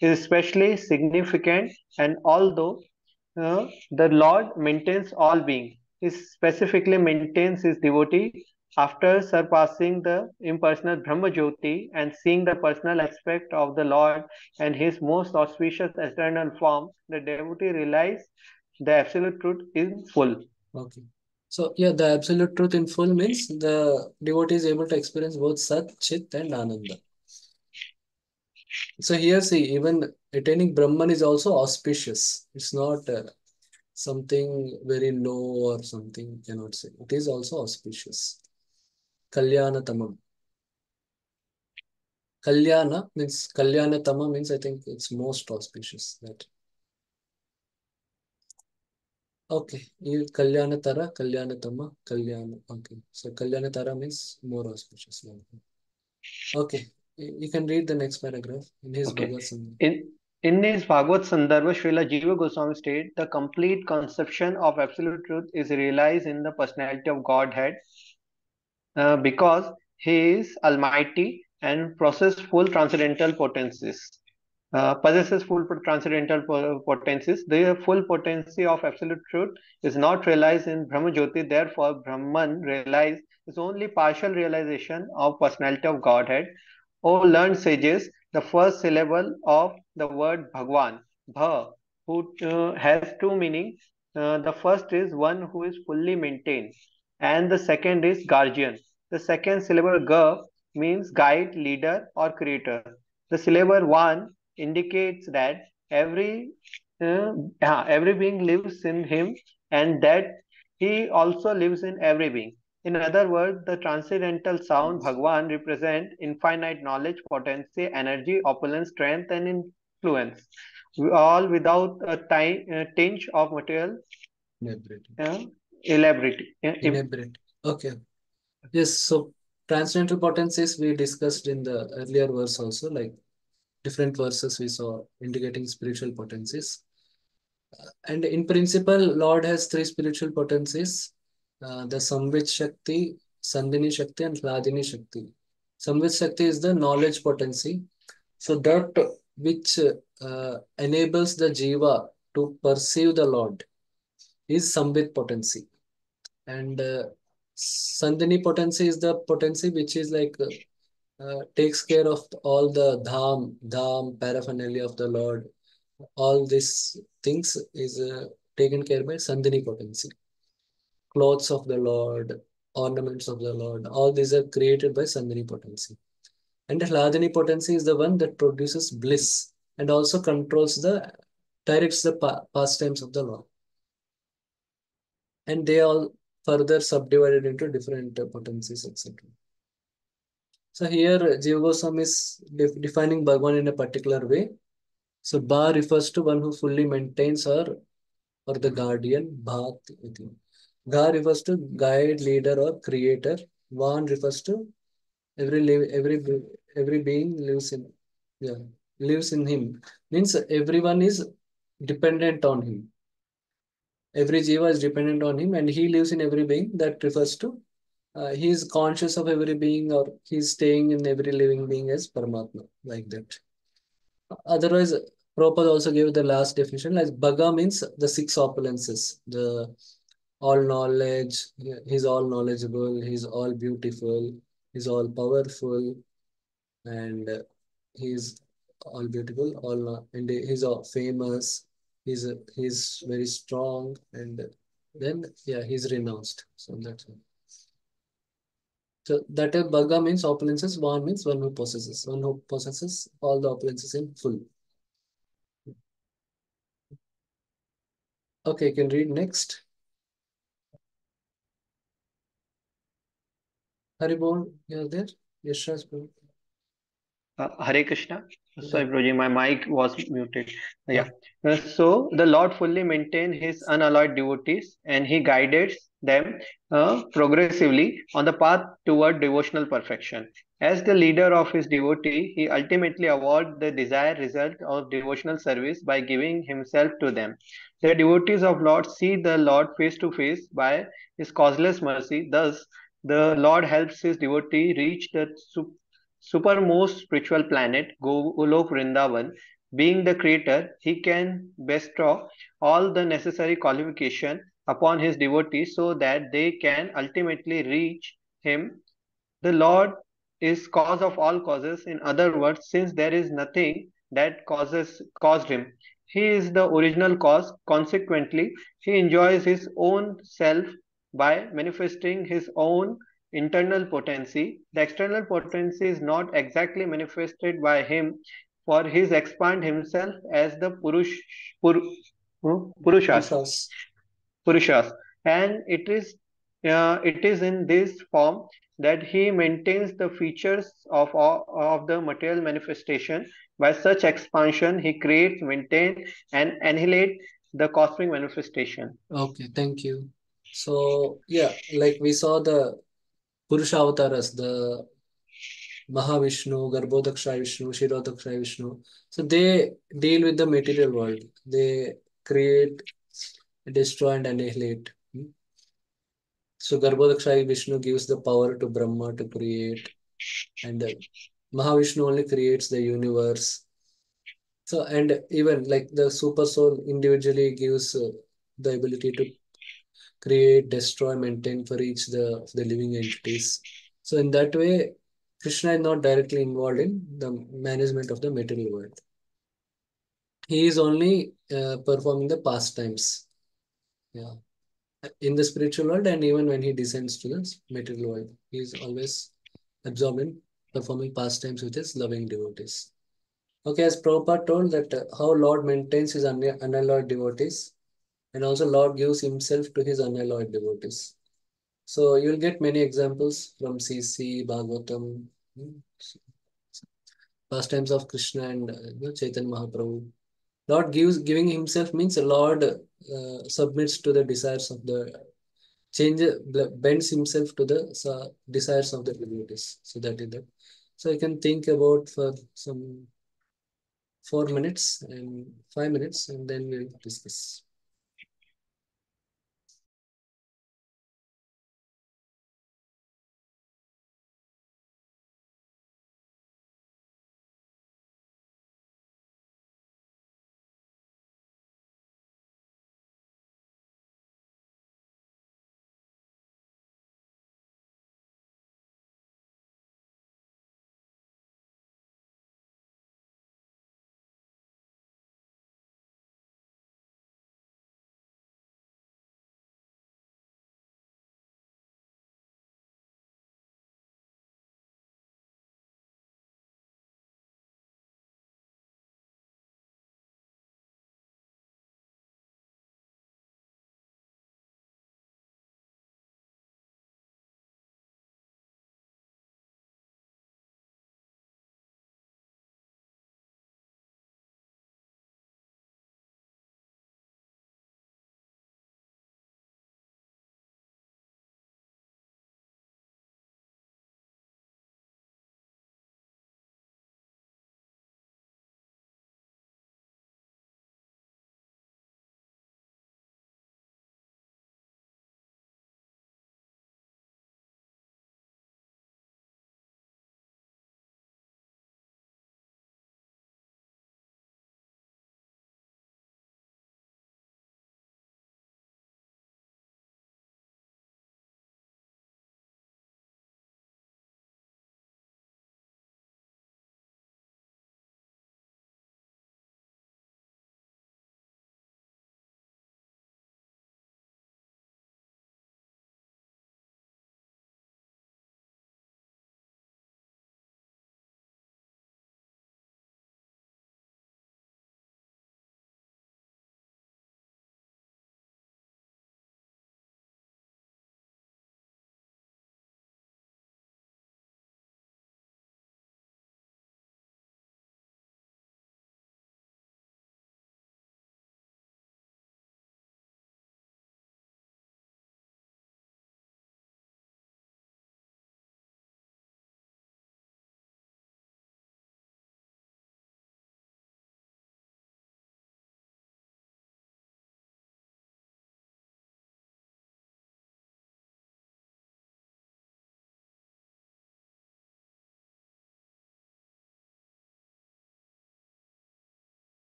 is especially significant and although uh, the Lord maintains all being, he specifically maintains his devotee after surpassing the impersonal Brahma Jyoti and seeing the personal aspect of the Lord and his most auspicious eternal form, the devotee realizes the absolute truth in full. Okay. So yeah, the absolute truth in full means the devotee is able to experience both Sat, Chit, and Ananda. So here, see, even attaining Brahman is also auspicious. It's not uh, something very low or something, cannot say. It is also auspicious. Kalyanatamam. Kalyana means kalyana Kalyanatama means I think it's most auspicious. That okay. You Kalyanatara, Kalyanatama, Kalyana. Okay. So kalyana Kalyanatara means more auspicious. Okay. You can read the next paragraph in his Okay. Bhagavad Gita. In in his Bhagavad Sandarbha, Srila Jiva Goswami state the complete conception of absolute truth is realized in the personality of Godhead uh, because he is almighty and possesses full transcendental potencies. Uh, possesses full transcendental potencies. The full potency of absolute truth is not realized in Brahma Jyoti. Therefore, Brahman realized is only partial realization of personality of Godhead. O learned sages, the first syllable of the word Bhagwan, Bha, who uh, has two meanings. Uh, the first is one who is fully maintained, and the second is guardian. The second syllable Ga means guide, leader, or creator. The syllable One indicates that every uh, every being lives in him, and that he also lives in every being. In other words, the transcendental sound Bhagwan represent infinite knowledge, potency, energy, opulence, strength, and influence, all without a ti- uh, tinge of material uh, elaborate. Okay. Yes, so transcendental potencies we discussed in the earlier verse also, like different verses we saw indicating spiritual potencies. And in principle, Lord has three spiritual potencies, uh, the Samvit Shakti, Sandhini Shakti, and Hladini Shakti. Samvit Shakti is the knowledge potency. So that which uh, enables the Jiva to perceive the Lord is Samvit potency. And uh, Sandhini potency is the potency which is like uh, uh, takes care of all the dham, dham paraphernalia of the Lord. All these things is uh, taken care by Sandhini potency. Clothes of the Lord, ornaments of the Lord, all these are created by Sandhini potency. And Hladini potency is the one that produces bliss and also controls the, directs the pa pastimes of the Lord. And they all further subdivided into different uh, potencies, etc. So here Jiva Goswami is def defining Bhagwan in a particular way. So Ba refers to one who fully maintains or or the guardian, Bhat. Ga refers to guide, leader, or creator. Van refers to every every every being lives in yeah lives in him. Means everyone is dependent on him. Every jiva is dependent on him, and he lives in every being. That refers to uh, he is conscious of every being, or he's staying in every living being as Paramatma, like that. Otherwise, Prabhupada also gave the last definition, like Bhaga means the six opulences, the all knowledge, he's all knowledgeable, he's all beautiful, he's all powerful, and he's all beautiful, all and he's all famous, he's he's very strong, and then yeah, he's renounced. So that's it. So that is Bhaga means opulences, one means one who possesses, one who possesses all the opulences in full. Okay, you can read next. Haribol, you're there? Yes, uh, Hare Krishna. Sorry, Broji, my mic was muted. Yeah. Uh, so the Lord fully maintained his unalloyed devotees and he guided them uh, progressively on the path toward devotional perfection. As the leader of his devotee, he ultimately awarded the desired result of devotional service by giving himself to them. The devotees of Lord see the Lord face to face by his causeless mercy. Thus, the Lord helps his devotee reach the supermost spiritual planet, Golok Vrindavan, being the creator, he can bestow all the necessary qualification upon his devotees so that they can ultimately reach him. The Lord is cause of all causes. In other words, since there is nothing that causes caused him, he is the original cause. Consequently, he enjoys his own self by manifesting his own internal potency. The external potency is not exactly manifested by him, for he expand himself as the Purush, Pur, Purushas. Purushas. And it is uh, it is in this form that he maintains the features of, of the material manifestation. By such expansion, he creates, maintains, and annihilate the cosmic manifestation. Okay, thank you. So, yeah, like we saw the Purusha avatars, the Mahavishnu, Garbhodakshay Vishnu, Kshirodakshay Vishnu. So they deal with the material world. They create, destroy, and annihilate. So Garbhodakshay Vishnu gives the power to Brahma to create, and Mahavishnu only creates the universe. So and even like the super soul individually gives uh, the ability to create, destroy, maintain for each the, the living entities. So in that way, Krishna is not directly involved in the management of the material world. He is only uh, performing the pastimes. Yeah. In the spiritual world and even when he descends to the material world, he is always absorbed in performing pastimes with his loving devotees. Okay, as Prabhupada told that uh, how Lord maintains his unalloyed devotees, and also Lord gives himself to his unalloyed devotees. So you'll get many examples from CC, Bhagavatam, pastimes of Krishna and uh, Chaitanya Mahaprabhu. Lord gives giving himself means Lord uh, submits to the desires of the change bends himself to the desires of the devotees. So that is that. So you can think about for some four minutes and five minutes, and then we'll discuss.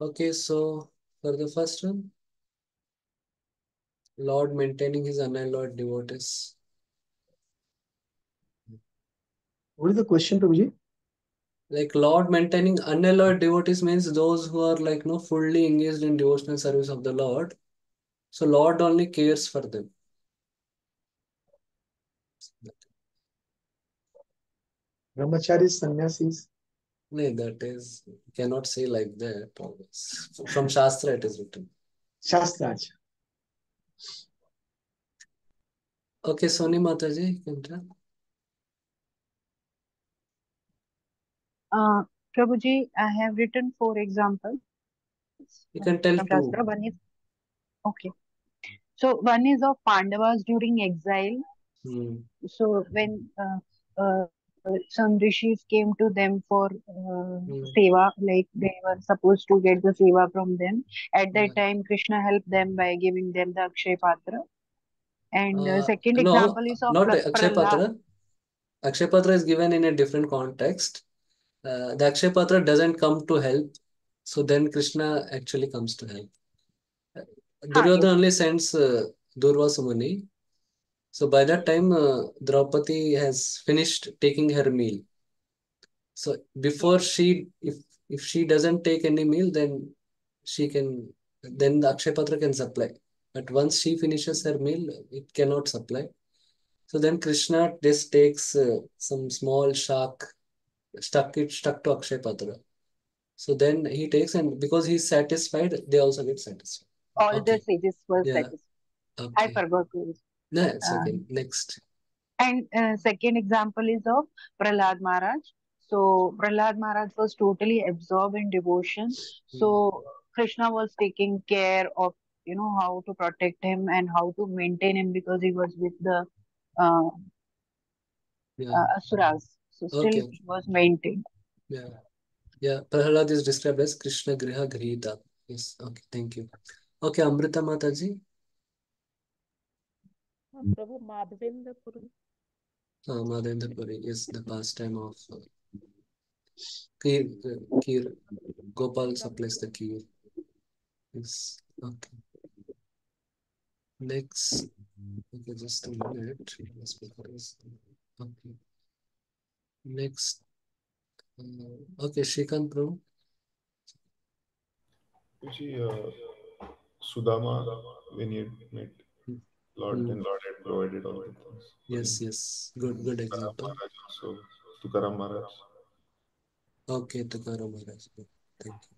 Okay, so for the first one, Lord maintaining his unalloyed devotees. What is the question, Prabhuji? Like Lord maintaining unalloyed devotees means those who are like no fully engaged in devotional service of the Lord. So Lord only cares for them. Brahmacharis, sannyasis. No, that is cannot say like that always. From Shastra it is written. Shastra. Okay, Soni Mataji, you can tell. Uh, Prabhuji, I have written four examples You can tell from two. Shastra. One is okay. So one is of Pandavas during exile. Hmm. So when uh, uh, some rishis came to them for uh, Hmm. seva, like they were supposed to get the seva from them. At that Yeah. time, Krishna helped them by giving them the Akshay Patra. And uh, Uh, second no, example is of not Akshay Patra. Akshay Patra is given in a different context. Uh, the Akshay Patra doesn't come to help. So then Krishna actually comes to help. Ah, Duryodhana only sends uh, Durvasa Muni. So by that time, uh, Draupadi has finished taking her meal. So before she, if if she doesn't take any meal, then she can, then the Akshay Patra can supply. But once she finishes her meal, it cannot supply. So then Krishna just takes uh, some small shark, stuck it stuck to Akshay Patra. So then he takes and because he's satisfied, they also get satisfied. All the Okay. sages were Yeah. satisfied. I Okay. forgot to. No, it's Uh, okay. Next. And uh, second example is of Prahlad Maharaj. So Prahlad Maharaj was totally absorbed in devotion. Hmm. So Krishna was taking care of you know how to protect him and how to maintain him because he was with the uh, Yeah. uh, asuras. So still Okay. he was maintained. Yeah. Yeah. Prahlad is described as Krishna Graha Grihita. Yes. Okay. Thank you. Okay. Amrita Mataji. Prabhu Madhavendra Puri. Uh, Madhavendra Puri is the pastime of uh, Kir, Kir. Gopal supplies the Kir. Yes. Okay. Next. Okay, just a minute. The okay. Next. Uh, okay, Shrikant Prabhu. Actually, uh, Sudama, when he had met Lord, Hmm. then Lord had provided all the things. Yes, yes. Good, good example. Maharaj also, Tukaram Maharaj. Okay, Tukaram Maharaj. Thank you.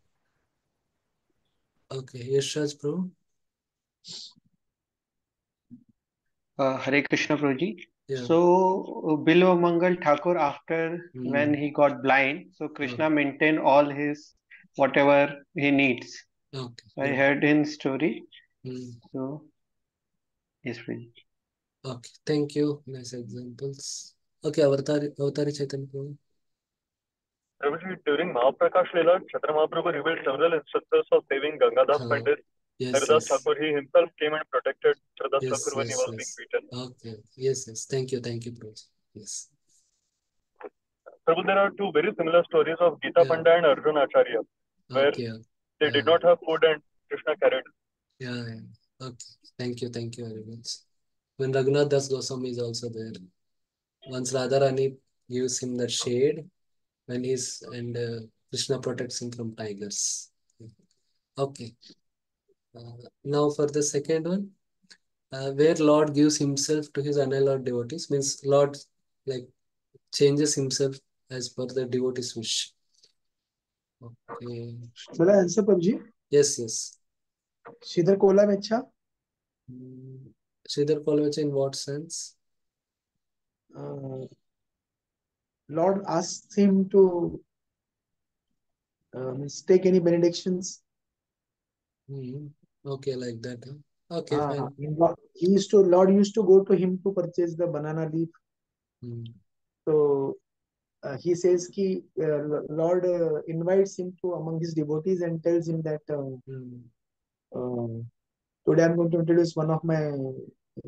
Okay, Yashraj Prabhu. Uh, Hare Krishna Prabhuji. Yeah. So, Bilwa Mangal Thakur, after when Hmm. he got blind, so Krishna maintained all his whatever he needs. okay, I heard in story. Hmm. So, yes, Prabhuji. Okay, thank you. Nice examples. Okay, Avatari, Avatari Chaitanya Prabhu. Prabhuji, during Mahaprakash Leela, Chaitanya Mahaprabhu revealed several instances of saving Gangadas Uh, Pandit. yes, Haridas yes. Thakur, he himself came and protected Haridas Yes, Thakur when he yes, was being beaten. Okay, yes, yes. Thank you, thank you, Prabhu. Yes. Prabhu, there are two very similar stories of Gita Yeah. Panda and Arjun Acharya, where Okay. they did not have food and Krishna carried. yeah, yeah. Okay. Thank you, thank you very much. When Raghunath Das Goswami is also there. Once Radharani gives him the shade when he's and uh, Krishna protects him from tigers. Okay. Uh, now for the second one, uh, where Lord gives himself to his unallowed devotees means Lord like changes himself as per the devotee's wish. Okay. Shall I answer, Prabhuji? Yes, yes. Sridhar Kolavacha, Sridhar Kolavacha in what sense? uh, Lord asked him to uh, take any benedictions. Hmm. Okay, like that. Huh? Okay, Ah, fine. Lord- he used to Lord used to go to him to purchase the banana leaf. Hmm. So uh, he says ki uh, Lord uh, invites him to among his devotees and tells him that uh, uh, today I'm going to introduce one of my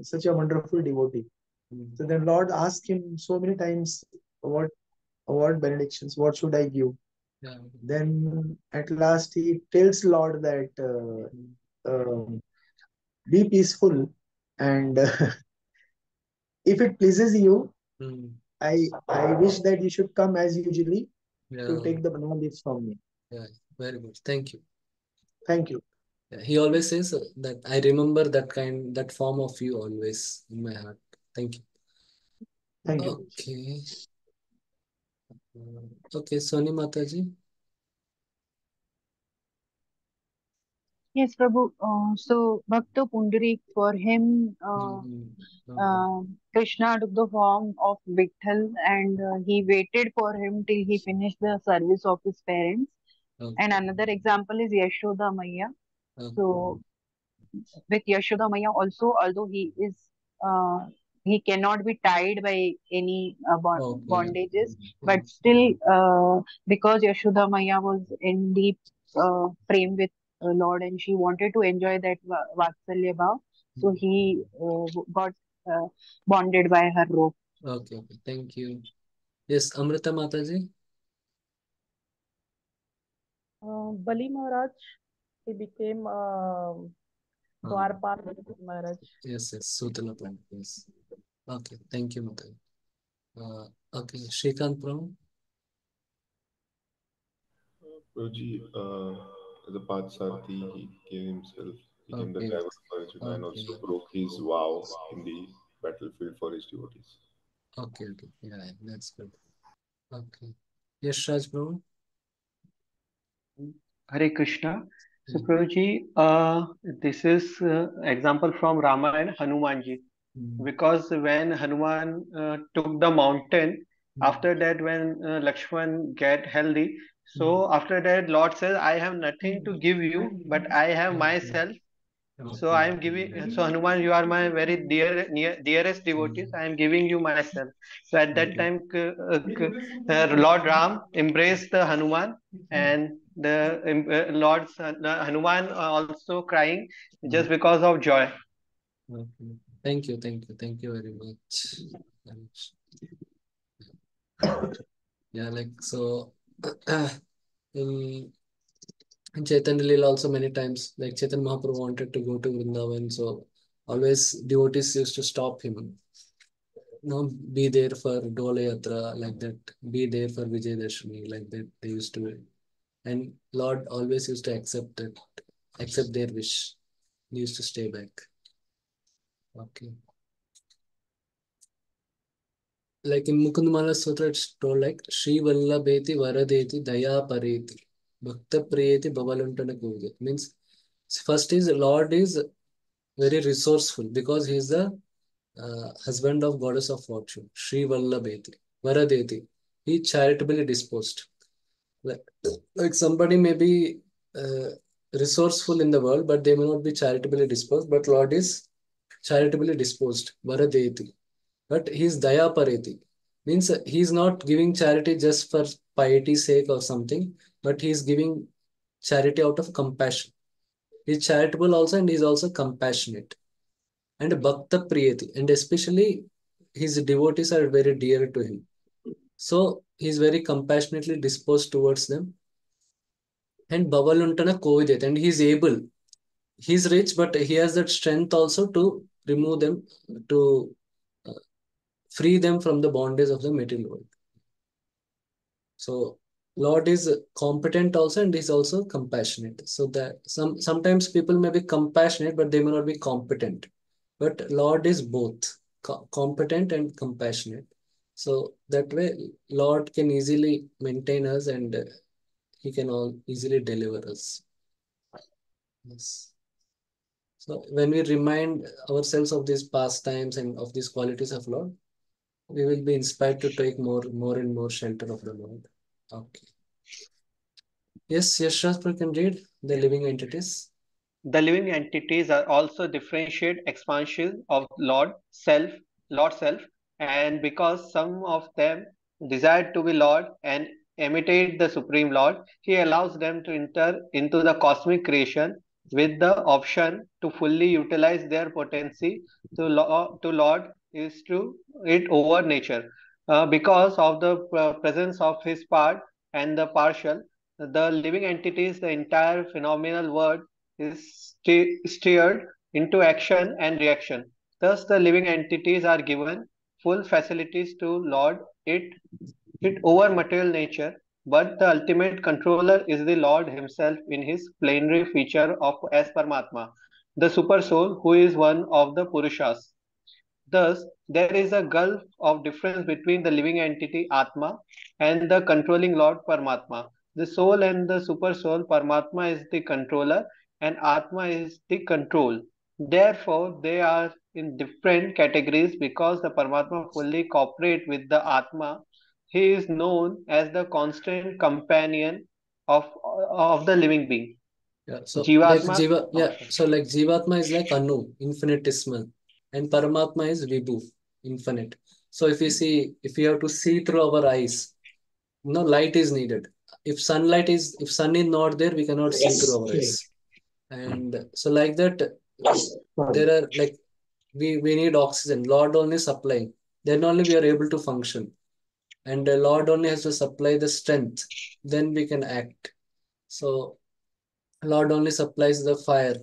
such a wonderful devotee. Hmm. So then Lord asked him so many times, what what benedictions, what should I give? Yeah. Then at last he tells Lord that uh, um, be peaceful and if it pleases you, Mm. I I wish that you should come as usually Yeah. to take the banana leaves from me. Yeah. Very good. Thank you. Thank you. Yeah, he always says that I remember that kind, that form of you always in my heart. Thank you. Thank you. Okay. Uh, Okay, Soni Mataji. Yes, Prabhu. Uh, so Bhakta Pundarik, for him, uh, Mm, okay. uh, Krishna took the form of Vitthal and uh, he waited for him till he finished the service of his parents. Okay. And another example is Yashoda Maiya. Okay. So with Yashoda Maiya also, although he is uh, he cannot be tied by any uh, bond Okay. bondages, but still uh, because Yashoda Maya was in deep uh, frame with uh, Lord and she wanted to enjoy that va- Vatsalya bhav, so he uh, got uh, bonded by her rope. Okay, okay. Thank you. Yes, Amrita Mataji. Uh, Bali Maharaj, he became uh, Ah, Dwarpal Maharaj. yes, yes, Sutala plant. Yes. Okay, thank you, Mataji. Uh, okay, Shrikant Prabhu. Prabhuji, uh, as a Parthasarathi, he gave himself, he became the Okay. driver for Arjuna and also Okay. broke his vow in the battlefield for his devotees. Okay, okay. Yeah, yeah, that's good. Okay. Yes, Raj Prabhu. Hare Krishna. So. Prabhuji, uh, this is uh, example from Rama and Hanumanji. Mm, Because when Hanuman uh, took the mountain, mm, after that when uh, Lakshman get healthy, so mm. after that Lord says, I have nothing to give you, but I have Okay. myself. So. I am giving, so Hanuman, you are my very dear, near, dearest devotees. I am giving you myself. So at that time, uh, uh, Lord Ram embraced the Hanuman, and the um, uh, Lord uh, Hanuman also crying just because of joy. Okay. Thank you, thank you, thank you very much. Yeah, like so in, in Chaitanya Leela also many times, like Chaitanya Mahaprabhu wanted to go to Vrindavan, so always devotees used to stop him. No, be there for Dola Yatra, like that, be there for Vijay Vijayadashmi, like that they used to. And Lord always used to accept that, accept their wish. He used to stay back. Okay. like in Mukundmala Stotra, it's told like Shri Vallabheti Varadeti Daya Pareti Bhakta Priyeti Bhavaluntana. Means first is Lord is very resourceful because he is the uh, husband of goddess of fortune, Shri Vallabheti Varadeti. He charitably disposed. Like, like somebody may be uh, resourceful in the world, but they may not be charitably disposed. But Lord is charitably disposed, Varadeti. But he's Daya Pareti. Means uh, he's not giving charity just for piety's sake or something, but he's giving charity out of compassion. He's charitable also and he's also compassionate. And Bhakta Priyeti. And especially his devotees are very dear to him. So he's very compassionately disposed towards them. And Bhavaluntana Kovidet. And he's able. He's rich, but he has that strength also to remove them, to uh, free them from the bondage of the material world. So Lord is competent also and is also compassionate. So that some sometimes people may be compassionate, but they may not be competent. But Lord is both co- competent and compassionate. So that way, Lord can easily maintain us and uh, He can all easily deliver us. Yes. So when we remind ourselves of these pastimes and of these qualities of Lord, we will be inspired to take more, more and more shelter of the Lord. Okay. Yes, yes, Shastra can read the living entities. The living entities are also differentiate expansion of Lord Self, Lord Self, and because some of them desire to be Lord and imitate the Supreme Lord, He allows them to enter into the cosmic creation with the option to fully utilize their potency to, to Lord is to it over nature. Uh, because of the uh, presence of His part and the partial, the living entities, the entire phenomenal world is ste- steered into action and reaction. Thus, the living entities are given full facilities to lord it, it over material nature, but the ultimate controller is the Lord himself in his plenary feature of as Paramatma, the super soul who is one of the Purushas. Thus, there is a gulf of difference between the living entity Atma and the controlling Lord Paramatma. The soul and the super soul, Paramatma is the controller and Atma is the control. Therefore, they are in different categories because the Paramatma fully cooperate with the Atma. He is known as the constant companion of, of the living being. Yeah, so like Jivatma, Jiva, oh, yeah, so like Jivatma is like Anu, infinitesimal, and Paramatma is Vibhu, infinite. So if you see, if you have to see through our eyes, no light is needed. If sunlight is, if sun is not there, we cannot see through our eyes. And so like that, there are like we we need oxygen. Lord only supplying. Then only we are able to function. And the Lord only has to supply the strength. Then we can act. So Lord only supplies the fire,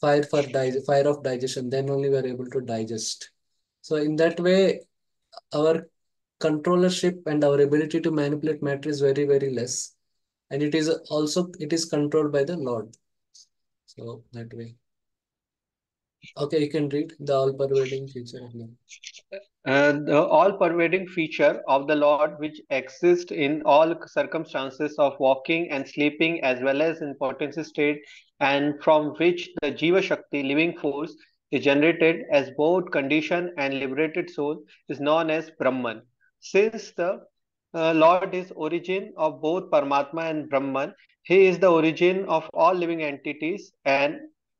fire for dig fire of digestion. Then only we are able to digest. So in that way, our controllership and our ability to manipulate matter is very, very less. And it is also it is controlled by the Lord. So that way. Okay, you can read the all-pervading feature of. Uh, the all-pervading feature of the Lord which exists in all circumstances of walking and sleeping as well as in potency state and from which the Jiva Shakti living force is generated as both conditioned and liberated soul is known as Brahman. Since the uh, Lord is origin of both Paramatma and Brahman, he is the origin of all living entities and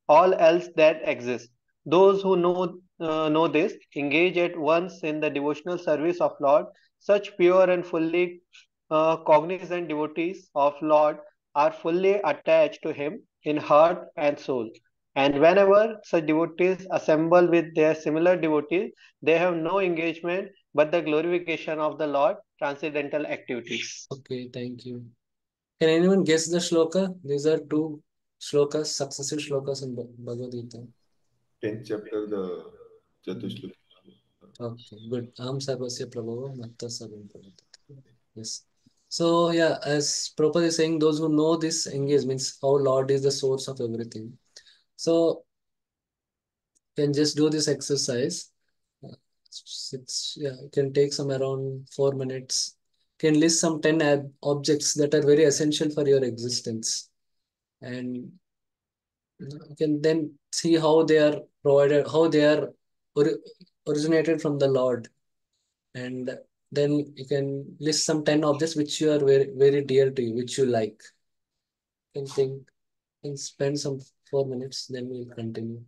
all else that exists. Those who know uh, know this engage at once in the devotional service of Lord. Such pure and fully uh, cognizant devotees of Lord are fully attached to Him in heart and soul. And whenever such devotees assemble with their similar devotees, they have no engagement but the glorification of the Lord, transcendental activities. Okay, thank you. Can anyone guess the shloka? These are two shlokas, successive shlokas in Bha- Bhagavad Gita. 10th chapter, the Chatushloki. Okay, good. Aham sarvasya prabhava matta sarvam pravartate. Yes. So yeah, as Prabhupada is saying, those who know this engage means how Lord is the source of everything. So can just do this exercise. It's yeah, it can take some around four minutes. Can list some 10 ab objects that are very essential for your existence. And you can then see how they are provided, how they are ori originated from the Lord. And then you can list some 10 objects which you are very, very dear to you, which you like. You can think and spend some four minutes, then we'll continue.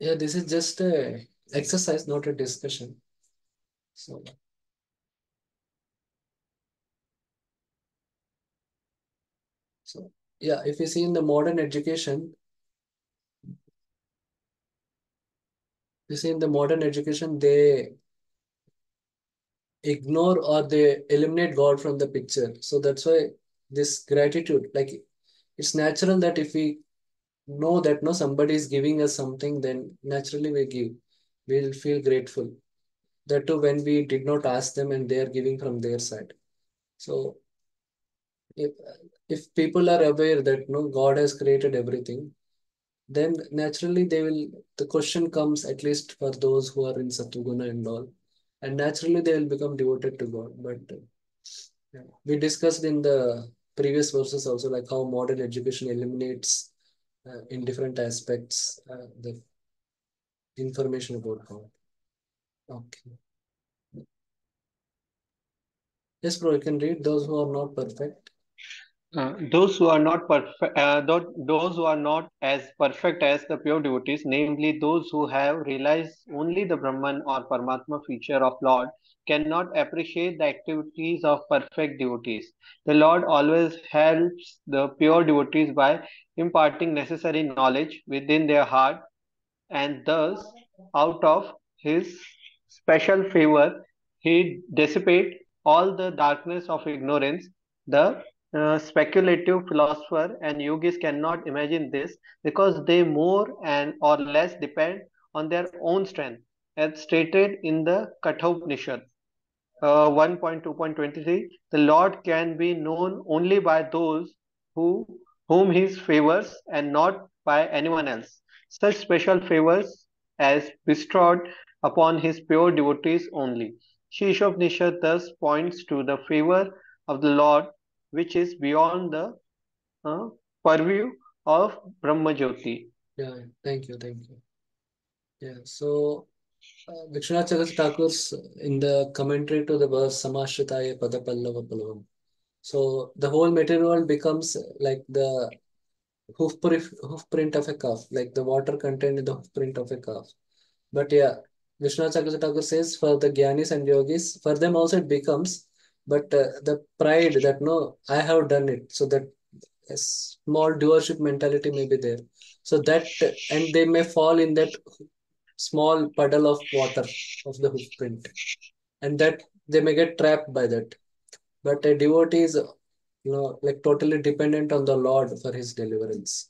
Yeah, this is just a exercise, not a discussion. So. So, yeah, if you see in the modern education, you see in the modern education, they ignore or they eliminate God from the picture. So that's why this gratitude, like it's natural that if we know that no somebody is giving us something, then naturally we give. We'll feel grateful. That too when we did not ask them and they are giving from their side. So if if people are aware that no God has created everything, then naturally they will the question comes at least for those who are in Satuguna and all, and naturally they will become devoted to God. But yeah. we discussed in the previous verses also like how modern education eliminates uh, in different aspects uh, the information about God. Okay. Yes, bro, you can read those who are not perfect. Uh, those who are not perfect, uh, those, those who are not as perfect as the pure devotees, namely those who have realized only the Brahman or Paramatma feature of Lord, cannot appreciate the activities of perfect devotees. The Lord always helps the pure devotees by imparting necessary knowledge within their heart, and thus, out of His special favor, He dissipate all the darkness of ignorance. The uh, speculative philosopher and yogis cannot imagine this because they more and or less depend on their own strength as stated in the Kathopanishad uh, 1.2.23 the lord can be known only by those who whom he favors and not by anyone else such special favors as bestowed upon his pure devotees only Shri Ishopanishad thus points to the favor of the Lord which is beyond the uh, purview of Brahma Jyoti. Yeah, thank you, thank you. Yeah, so uh, Vishwanath Thakur's in the commentary to the verse Samashritaya Padapallava Plavam. So the whole material world becomes like the hoof hoof print of a calf, like the water contained in the hoof print of a calf. But yeah, Vishwanath Chakravarti Thakur says for the Gyanis and Yogis, for them also it becomes, but uh, the pride that no, I have done it, so that a small doership mentality may be there. So that, and they may fall in that small puddle of water of the hoof print, and that they may get trapped by that. But a devotee is, you know, like totally dependent on the Lord for his deliverance.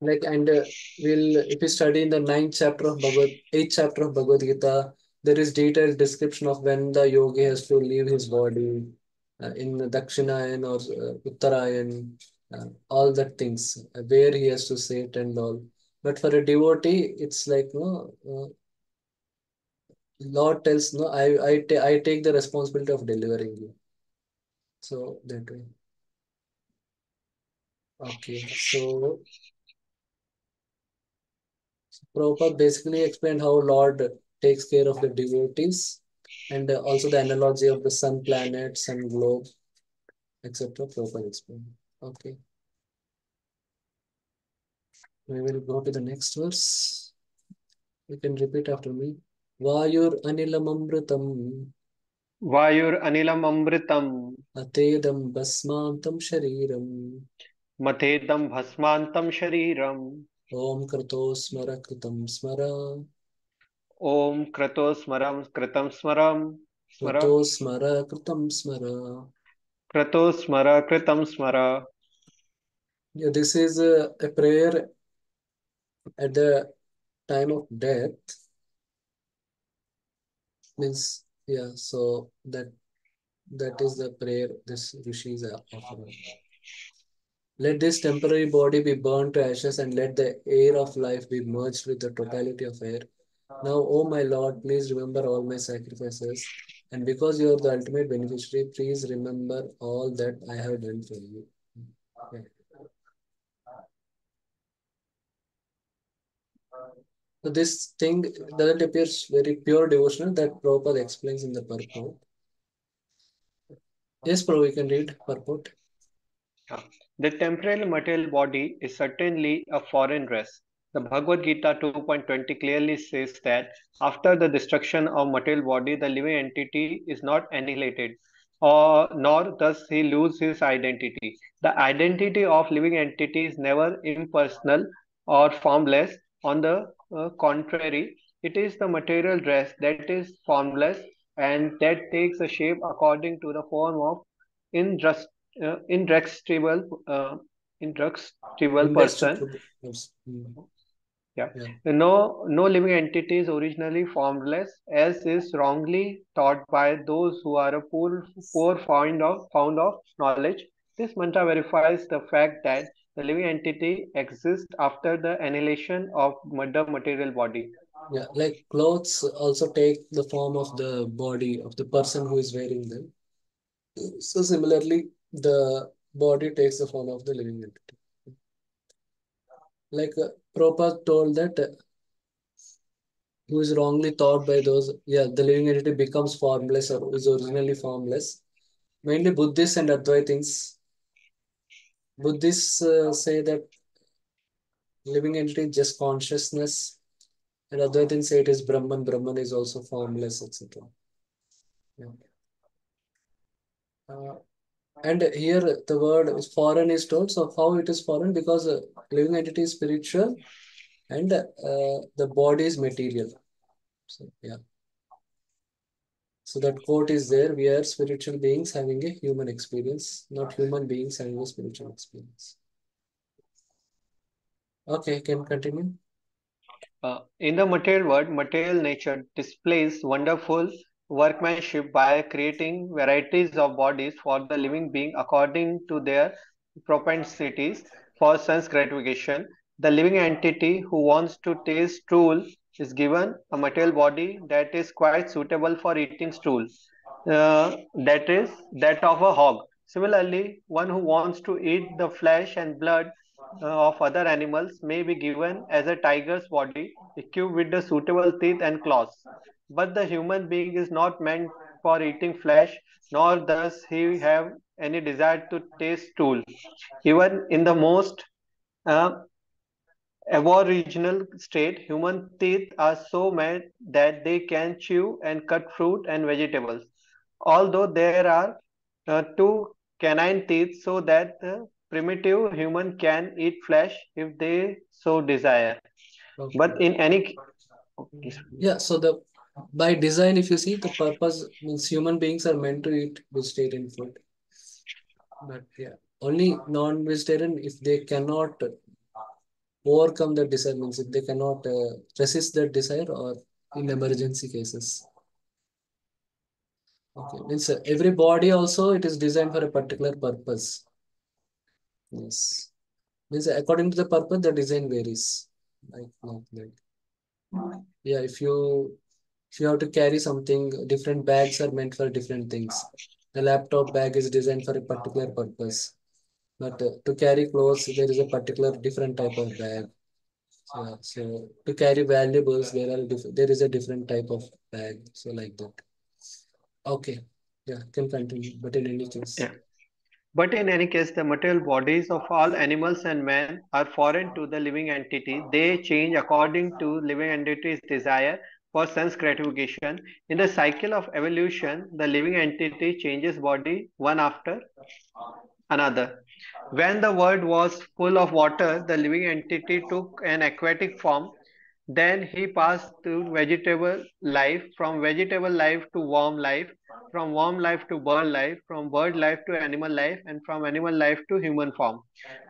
Like, and uh, we'll, if we study in the ninth chapter of Bhagavad, eighth chapter of Bhagavad Gita, there is detailed description of when the yogi has to leave his body uh, in Dakshinayan or uh, Uttarayan, uh, all that things, where he has to sit and all. But for a devotee, it's like, no, uh, Lord tells, no, I, I, I take the responsibility of delivering you. So that way. Okay, so Prabhupada basically explained how Lord takes care of the devotees and also the analogy of the sun, planet, sun, globe, etc. Prabhupada explained. Okay. We will go to the next verse. You can repeat after me. Vayur anilamamritam Vayur anilam amritam atedam bhasmantam shariram matedam bhasmantam shariram om krato smara kritam smara Om krato smaram kritam smaram smara krato smara kritam smara. krato smara kritam smara. Yeah, this is a, a prayer at the time of death. Means, yeah, so that that is the prayer this rishis are offering. Let this temporary body be burned to ashes and let the air of life be merged with the totality of air. Now, O my Lord, please remember all my sacrifices. And because you are the ultimate beneficiary, please remember all that I have done for you. Okay. So this thing doesn't appear very pure devotional that Prabhupada explains in the purport. Yes, Prabhu, you can read purport. The temporal material body is certainly a foreign dress. The Bhagavad Gita 2.20 clearly says that after the destruction of material body, the living entity is not annihilated, or nor does he lose his identity. The identity of living entity is never impersonal or formless. On the uh, contrary, it is the material dress that is formless and that takes a shape according to the form of indestructible, uh, indestructible, uh, indestructible person. Yes. Yeah. Yeah. No, no living entity is originally formless, as is wrongly taught by those who are a poor, poor fond of, found of knowledge. This mantra verifies the fact that the living entity exists after the annihilation of the material body. Yeah, like clothes also take the form of the body of the person who is wearing them. So similarly, the body takes the form of the living entity. Like uh, Prabhupada told that uh, who is wrongly thought by those, yeah, the living entity becomes formless or is originally formless. Mainly Buddhists and Advaitins. Buddhists uh, say that living entity is just consciousness, and Advaitins say it is Brahman. Brahman is also formless, etc. Yeah. Uh, and here the word is foreign is told. So how it is foreign? Because uh, living entity is spiritual and uh, the body is material. So yeah. So that quote is there. We are spiritual beings having a human experience, not human beings having a spiritual experience. Okay, can continue. Uh, in the material world, material nature displays wonderful workmanship by creating varieties of bodies for the living being according to their propensities for sense gratification. The living entity who wants to taste stool is given a material body that is quite suitable for eating stool. Uh, that is that of a hog. Similarly, one who wants to eat the flesh and blood uh, of other animals may be given as a tiger's body equipped with the suitable teeth and claws. But the human being is not meant for eating flesh, nor does he have any desire to taste stool. Even in the most uh, aboriginal state, human teeth are so made that they can chew and cut fruit and vegetables. Although there are uh, two canine teeth, so that the primitive human can eat flesh if they so desire. Okay. But in any Yeah, so the by design, if you see the purpose means human beings are meant to eat vegetarian food. But yeah, only non-vegetarian if they cannot overcome that desire means if they cannot uh, resist that desire or in emergency cases. Okay, means uh, every body also it is designed for a particular purpose. Yes, means according to the purpose the design varies. Like like that. Yeah, if you if you have to carry something, different bags are meant for different things. The laptop bag is designed for a particular purpose. But uh, to carry clothes, there is a particular different type of bag. So, so to carry valuables, there are there is a different type of bag. So like that. Okay. Yeah, can continue. But in any case. Yeah. But in any case, the material bodies of all animals and men are foreign to the living entity. They change according to living entity's desire for sense gratification. In the cycle of evolution, the living entity changes body one after another. When the world was full of water, the living entity took an aquatic form. Then he passed to vegetable life, from vegetable life to worm life, from worm life to bird life, from bird life to animal life, and from animal life to human form.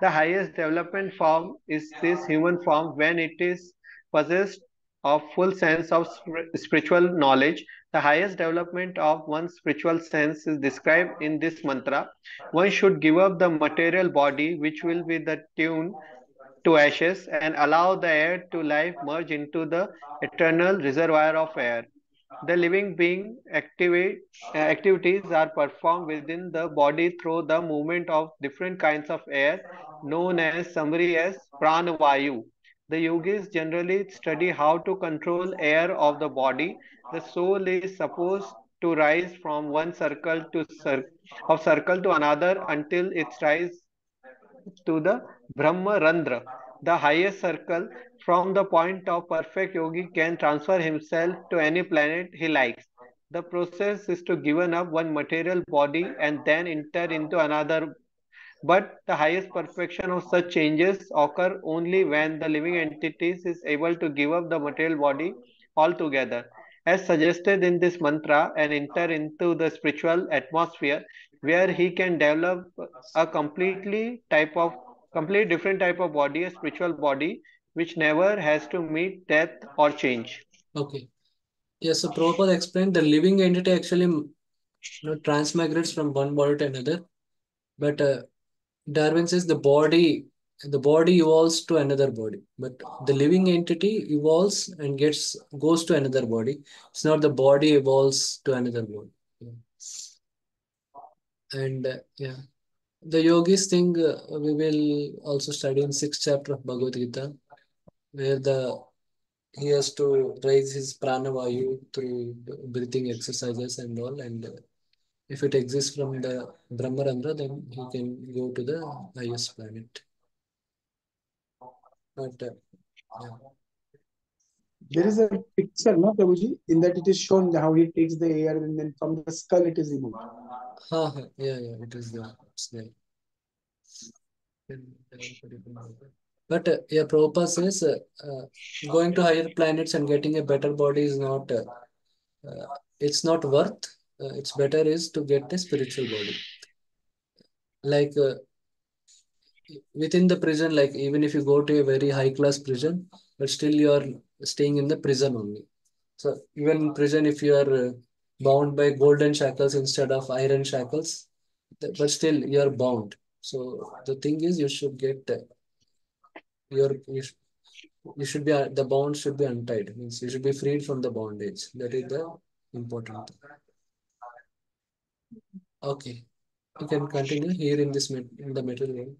The highest development form is this human form when it is possessed of full sense of spiritual knowledge. The highest development of one's spiritual sense is described in this mantra. One should give up the material body, which will be the tune to ashes, and allow the air to life merge into the eternal reservoir of air. The living being activate, uh, activities are performed within the body through the movement of different kinds of air, known as summary as pranavayu. The yogis generally study how to control air of the body. The soul is supposed to rise from one circle to cir of circle to another until it rises to the Brahma Randra. the highest circle from the point of perfect yogi can transfer himself to any planet he likes. The process is to given up one material body and then enter into another but the highest perfection of such changes occur only when the living entities is able to give up the material body altogether. As suggested in this mantra and enter into the spiritual atmosphere where he can develop a completely type of complete different type of body, a spiritual body, which never has to meet death or change. Okay. Yes, so Prabhupada explained the living entity actually you know, transmigrates from one body to another. But uh, Darwin says the body the body evolves to another body, but the living entity evolves and gets goes to another body. It's not the body evolves to another body. Yeah. And uh, yeah, the yogis thing uh, we will also study in sixth chapter of Bhagavad Gita, where the he has to raise his pranavayu through breathing exercises and all, and uh, if it exists from the Brahmarandra, then he can go to the highest planet. But uh, yeah. There is a picture, no, Prabhuji, in that it is shown how he takes the air and then from the skull it is removed. Ha, ha, yeah, yeah, it is there. It's there. But uh, yeah, Prabhupada says uh, uh, going to higher planets and getting a better body is not, uh, uh, it's not worth. Uh, it's better is to get the spiritual body. Like uh, within the prison, like even if you go to a very high class prison, but still you are staying in the prison only. So even in prison, if you are uh, bound by golden shackles instead of iron shackles, but still you are bound. So the thing is, you should get uh, your you, sh- you should be uh, the bond should be untied. Means you should be freed from the bondage. That is the important thing. Okay, you can continue here in this in the material world.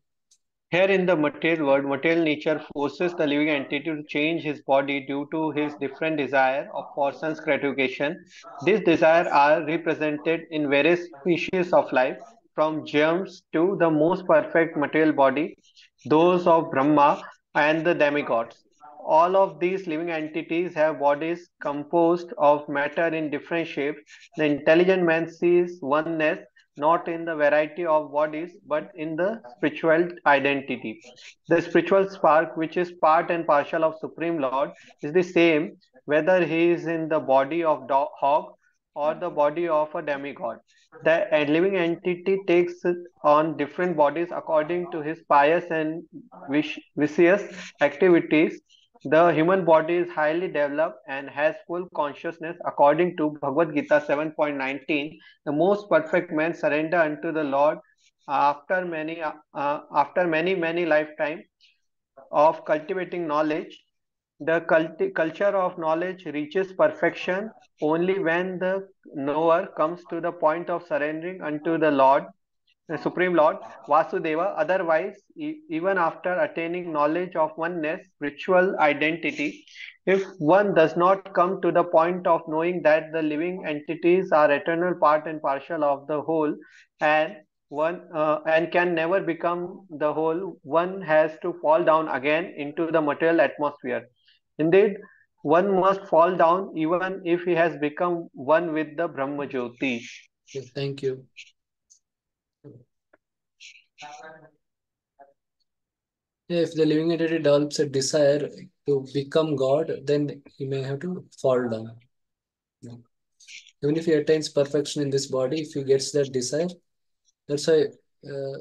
Here in the material world, material nature forces the living entity to change his body due to his different desire of for sense gratification. These desires are represented in various species of life, from germs to the most perfect material body, those of Brahma and the demigods. All of these living entities have bodies composed of matter in different shapes. The intelligent man sees oneness not in the variety of bodies, but in the spiritual identity. The spiritual spark, which is part and partial of Supreme Lord, is the same whether he is in the body of dog, hog or the body of a demigod. The living entity takes on different bodies according to his pious and vicious activities. The human body is highly developed and has full consciousness according to Bhagavad Gita 7.19. The most perfect man surrender unto the Lord after many uh, after many many lifetime of cultivating knowledge. The culti- culture of knowledge reaches perfection only when the knower comes to the point of surrendering unto the Lord the Supreme Lord, Vasudeva. Otherwise, e- even after attaining knowledge of oneness, ritual identity, if one does not come to the point of knowing that the living entities are eternal part and partial of the whole, and one uh, and can never become the whole, one has to fall down again into the material atmosphere. Indeed, one must fall down even if he has become one with the Brahma Jyoti. Thank you. If the living entity develops a desire to become God, then he may have to fall down. Even if he attains perfection in this body, if he gets that desire, that's why uh,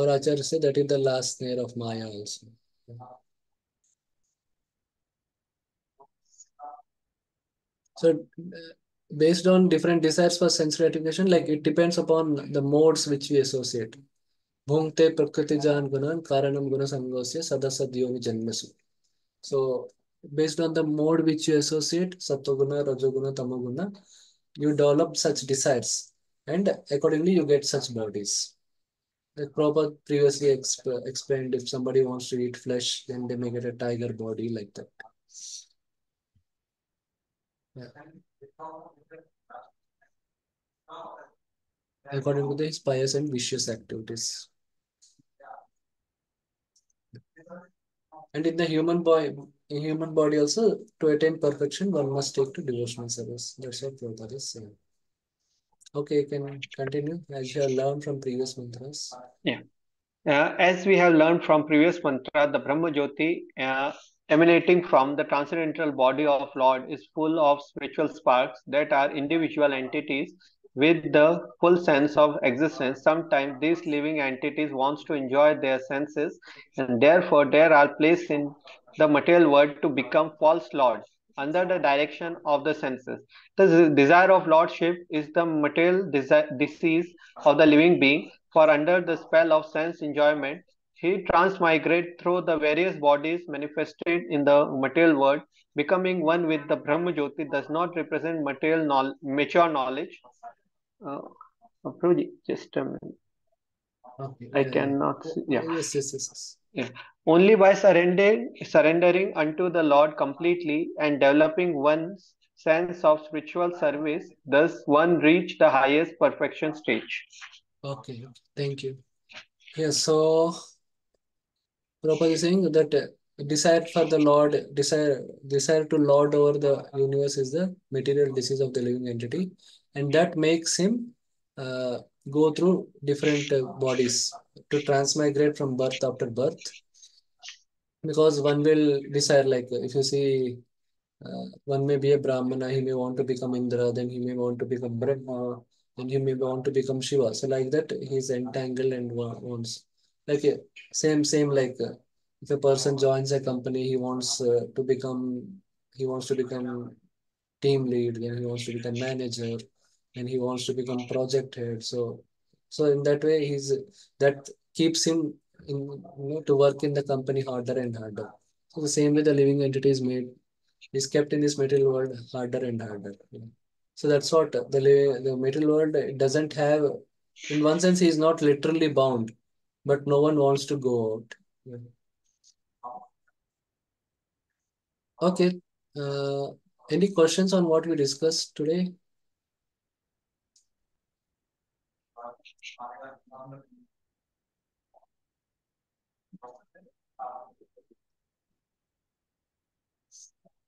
our Acharya say that is the last snare of Maya also. So, uh, based on different desires for sense gratification, like it depends upon the modes which we associate. Bhungte prakriti jan gunan karanam guna sangosya sadasadyomi janmasu. So, based on the mode which you associate, sattoguna, rajoguna, tamoguna, you develop such desires, and accordingly you get such bodies. Like Prabhupada previously exp explained, if somebody wants to eat flesh, then they may get a tiger body like that. Yeah. According to his pious and vicious activities. And in the human body, in human body also, to attain perfection, one must take to devotional service. That's what Prabhupada is saying. Okay, you can continue as you have learned from previous mantras. Yeah. Uh, as we have learned from previous mantra, the Brahma Jyoti uh, emanating from the transcendental body of Lord is full of spiritual sparks that are individual entities with the full sense of existence. Sometimes these living entities wants to enjoy their senses and therefore they are placed in the material world to become false lords under the direction of the senses. The desire of lordship is the material disease of the living being, for under the spell of sense enjoyment, he transmigrates through the various bodies manifested in the material world. Becoming one with the Brahma Jyoti does not represent material mature knowledge. Uh, just a minute. Okay. I cannot see. Yeah. Yes, yes, yes. yes. Yeah. Only by surrendering, surrendering unto the Lord completely and developing one's sense of spiritual service, does one reach the highest perfection stage. Okay, thank you. Yes, so Prabhupada is saying that uh, desire for the Lord, desire, desire to lord over the universe is the material disease of the living entity, and that makes him uh, go through different uh, bodies to transmigrate from birth after birth. Because one will desire like if you see uh, one may be a brahmana he may want to become indra then he may want to become brahma then he may want to become shiva. So like that he's entangled and wants like uh, same same like uh, if a person joins a company he wants uh, to become he wants to become team lead then he wants to become manager and he wants to become project head. So so in that way he's that keeps him in you know to work in the company harder and harder. So the same way the living entity is made is kept in this material world harder and harder. So that's what the the material world doesn't have. In one sense he is not literally bound but no one wants to go out. Okay uh, any questions on what we discussed today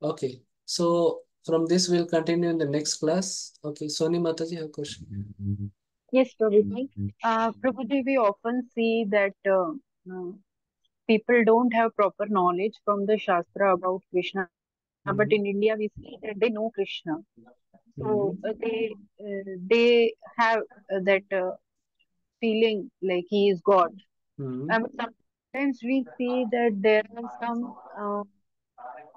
Okay, so from this we'll continue in the next class. Okay, Soni Mataji, have a question. Yes, Prabhuji. Uh, Prabhuji, we often see that uh, uh, people don't have proper knowledge from the Shastra about Krishna, mm -hmm. but in India we see that they know Krishna. So uh, they uh, they have uh, that feeling like he is God. Mm -hmm. Um, sometimes we see that there are some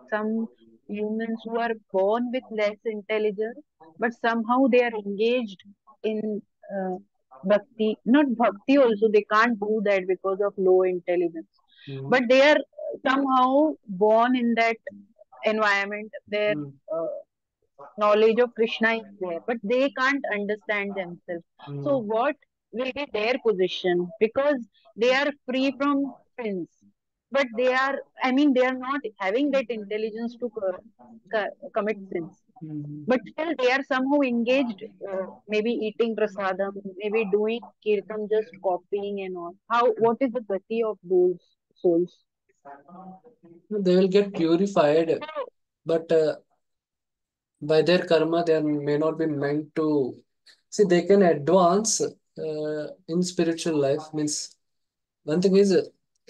some humans who are born with less intelligence, but somehow they are engaged in uh, bhakti. Not bhakti also, they can't do that because of low intelligence. Mm -hmm. But they are somehow born in that environment. Their Mm. uh, knowledge of Krishna is there, but they can't understand themselves. So, Mm. what will be their position? Because they are free from sins but they are i mean they are not having that intelligence to co- co- commit sins Mhm. but still they are somehow engaged uh, maybe eating prasadam maybe doing kirtan just copying and all how what is the gati of those souls They will get purified, but uh, by their karma, they may not be meant to. See, they can advance uh, in spiritual life. Means one thing is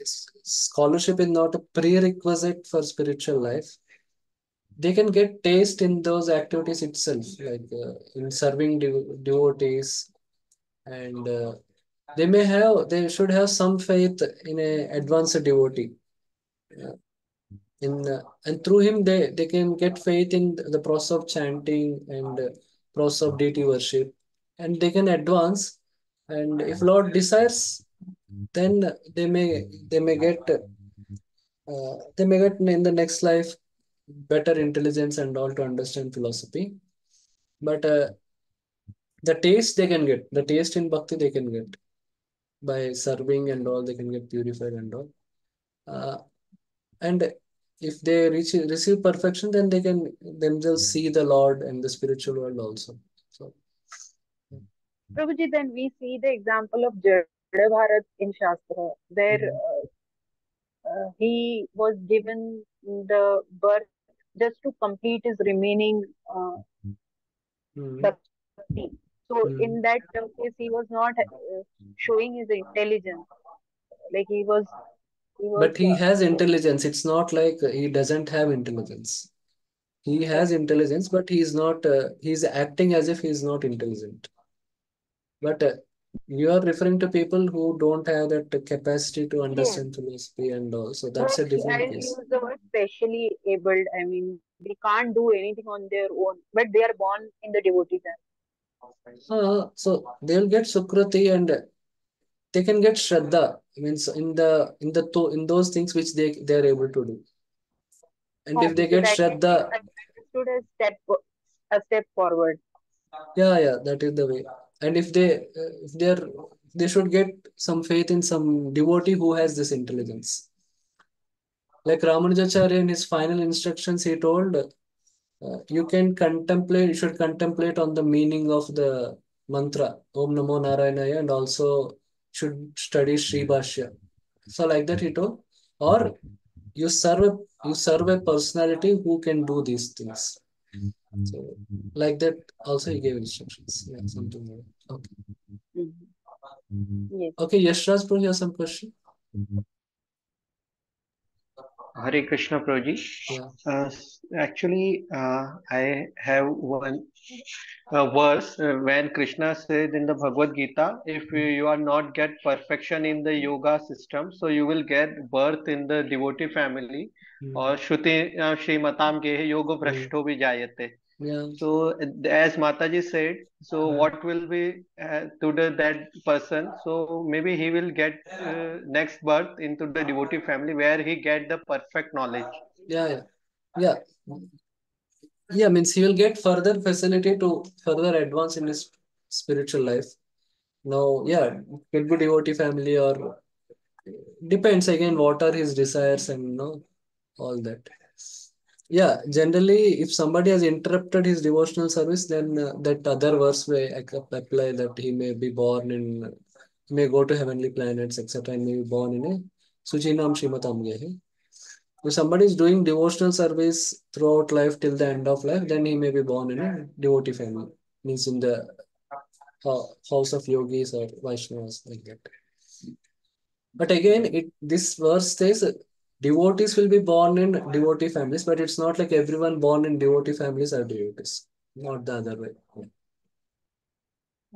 scholarship is not a prerequisite for spiritual life. They can get taste in those activities itself, like uh, in serving dev- devotees, and uh, they may have, they should have some faith in a advanced devotee. Uh, in uh, and through him they they can get faith in the process of chanting and uh, process of deity worship and they can advance and if lord desires then they may they may get uh, they may get in the next life better intelligence and all to understand philosophy. But uh, the taste they can get the taste in bhakti they can get by serving and all they can get purified and all. Uh, and if they reach receive perfection then they can themselves see the lord and the spiritual world also. So Prabhuji, then we see the example of Jada Bharat in Shastra, where uh, uh, he was given the birth just to complete his remaining uh, Hmm. bhakti. So Hmm. in that case, he was not uh, showing his intelligence. Like he was, he was. But he uh, has intelligence. It's not like he doesn't have intelligence. He has intelligence, but he's not, uh, he's acting as if he's not intelligent. But uh, you are referring to people who don't have that capacity to understand philosophy and all. So that's a different I'll case. use the word specially abled. I mean, they can't do anything on their own, but they are born in the devotee family. Uh, so they'll get Sukruti and they can get Shraddha. Means in the in the to, in those things which they they are able to do. And if they get Shraddha, understood as step a step forward. yeah, yeah, that is the way. And if they uh, if they are they should get some faith in some devotee who has this intelligence. Like Ramanujacharya in his final instructions, he told uh, you can contemplate, you should contemplate on the meaning of the mantra Om Namo Narayanaya and also should study Sri Bhashya. So like that he told, or you serve you serve a personality who can do these things. So like that also he gave instructions. Yeah, something more. Okay. Mm-hmm. Yes. Okay, Yashraj Prabhu, you have some question? Hare Krishna Proji. Yeah. Uh, actually, uh, I have one uh, verse when Krishna said in the Bhagavad Gita, if you are not get perfection in the yoga system, so you will get birth in the devotee family. Mm. Or Shruti uh, Srimatam Gehe Yoga Brashto hmm. Vijayate. Yeah. so as mataji said so Hmm. what will be uh, to the that person so maybe he will get uh, next birth into the devotee family where he get the perfect knowledge Yeah, yeah. Yeah. Yeah, means he will get further facility to further advance in his spiritual life. Now, yeah, it could be devotee family or depends again what are his desires and you know all that. Yeah, generally, if somebody has interrupted his devotional service, then uh, that other verse may apply that he may be born in, may go to heavenly planets, etc., and may be born in a Suchinam Shrimatam Gehe. If somebody is doing devotional service throughout life till the end of life, then he may be born in a devotee family, means in the uh, house of yogis or Vaishnavas like that. But again, it this verse says devotees will be born in devotee families, but it's not like everyone born in devotee families are devotees, not the other way.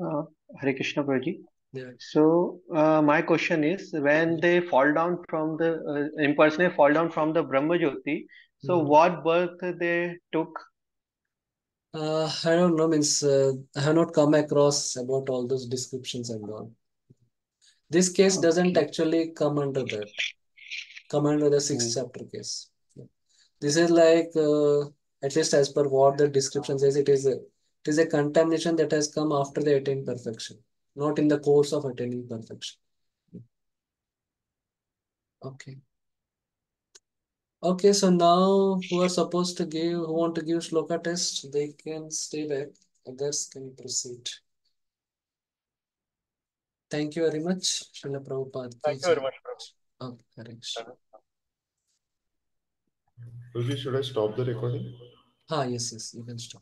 uh, Hare Krishna Prabhuji. Yeah. So uh, my question is when they fall down from the uh, impersonate fall down from the Brahma Jyoti, so Mhm. what birth they took? Uh, I don't know, means uh, I have not come across about all those descriptions and all. This case doesn't actually come under that, come under the sixth Hmm. chapter case. This is like, uh, at least as per what the description says, it is a, it is a contamination that has come after they attain perfection, not in the course of attaining perfection. Okay. Okay, so now who are supposed to give, who want to give shloka test, they can stay back, others can proceed. Thank you very much, Srila Prabhupada. ki Thank you very much, Prabhu. Okay, Hare Krishna. Ruji, should I stop the recording? Ah, yes, yes, you can stop.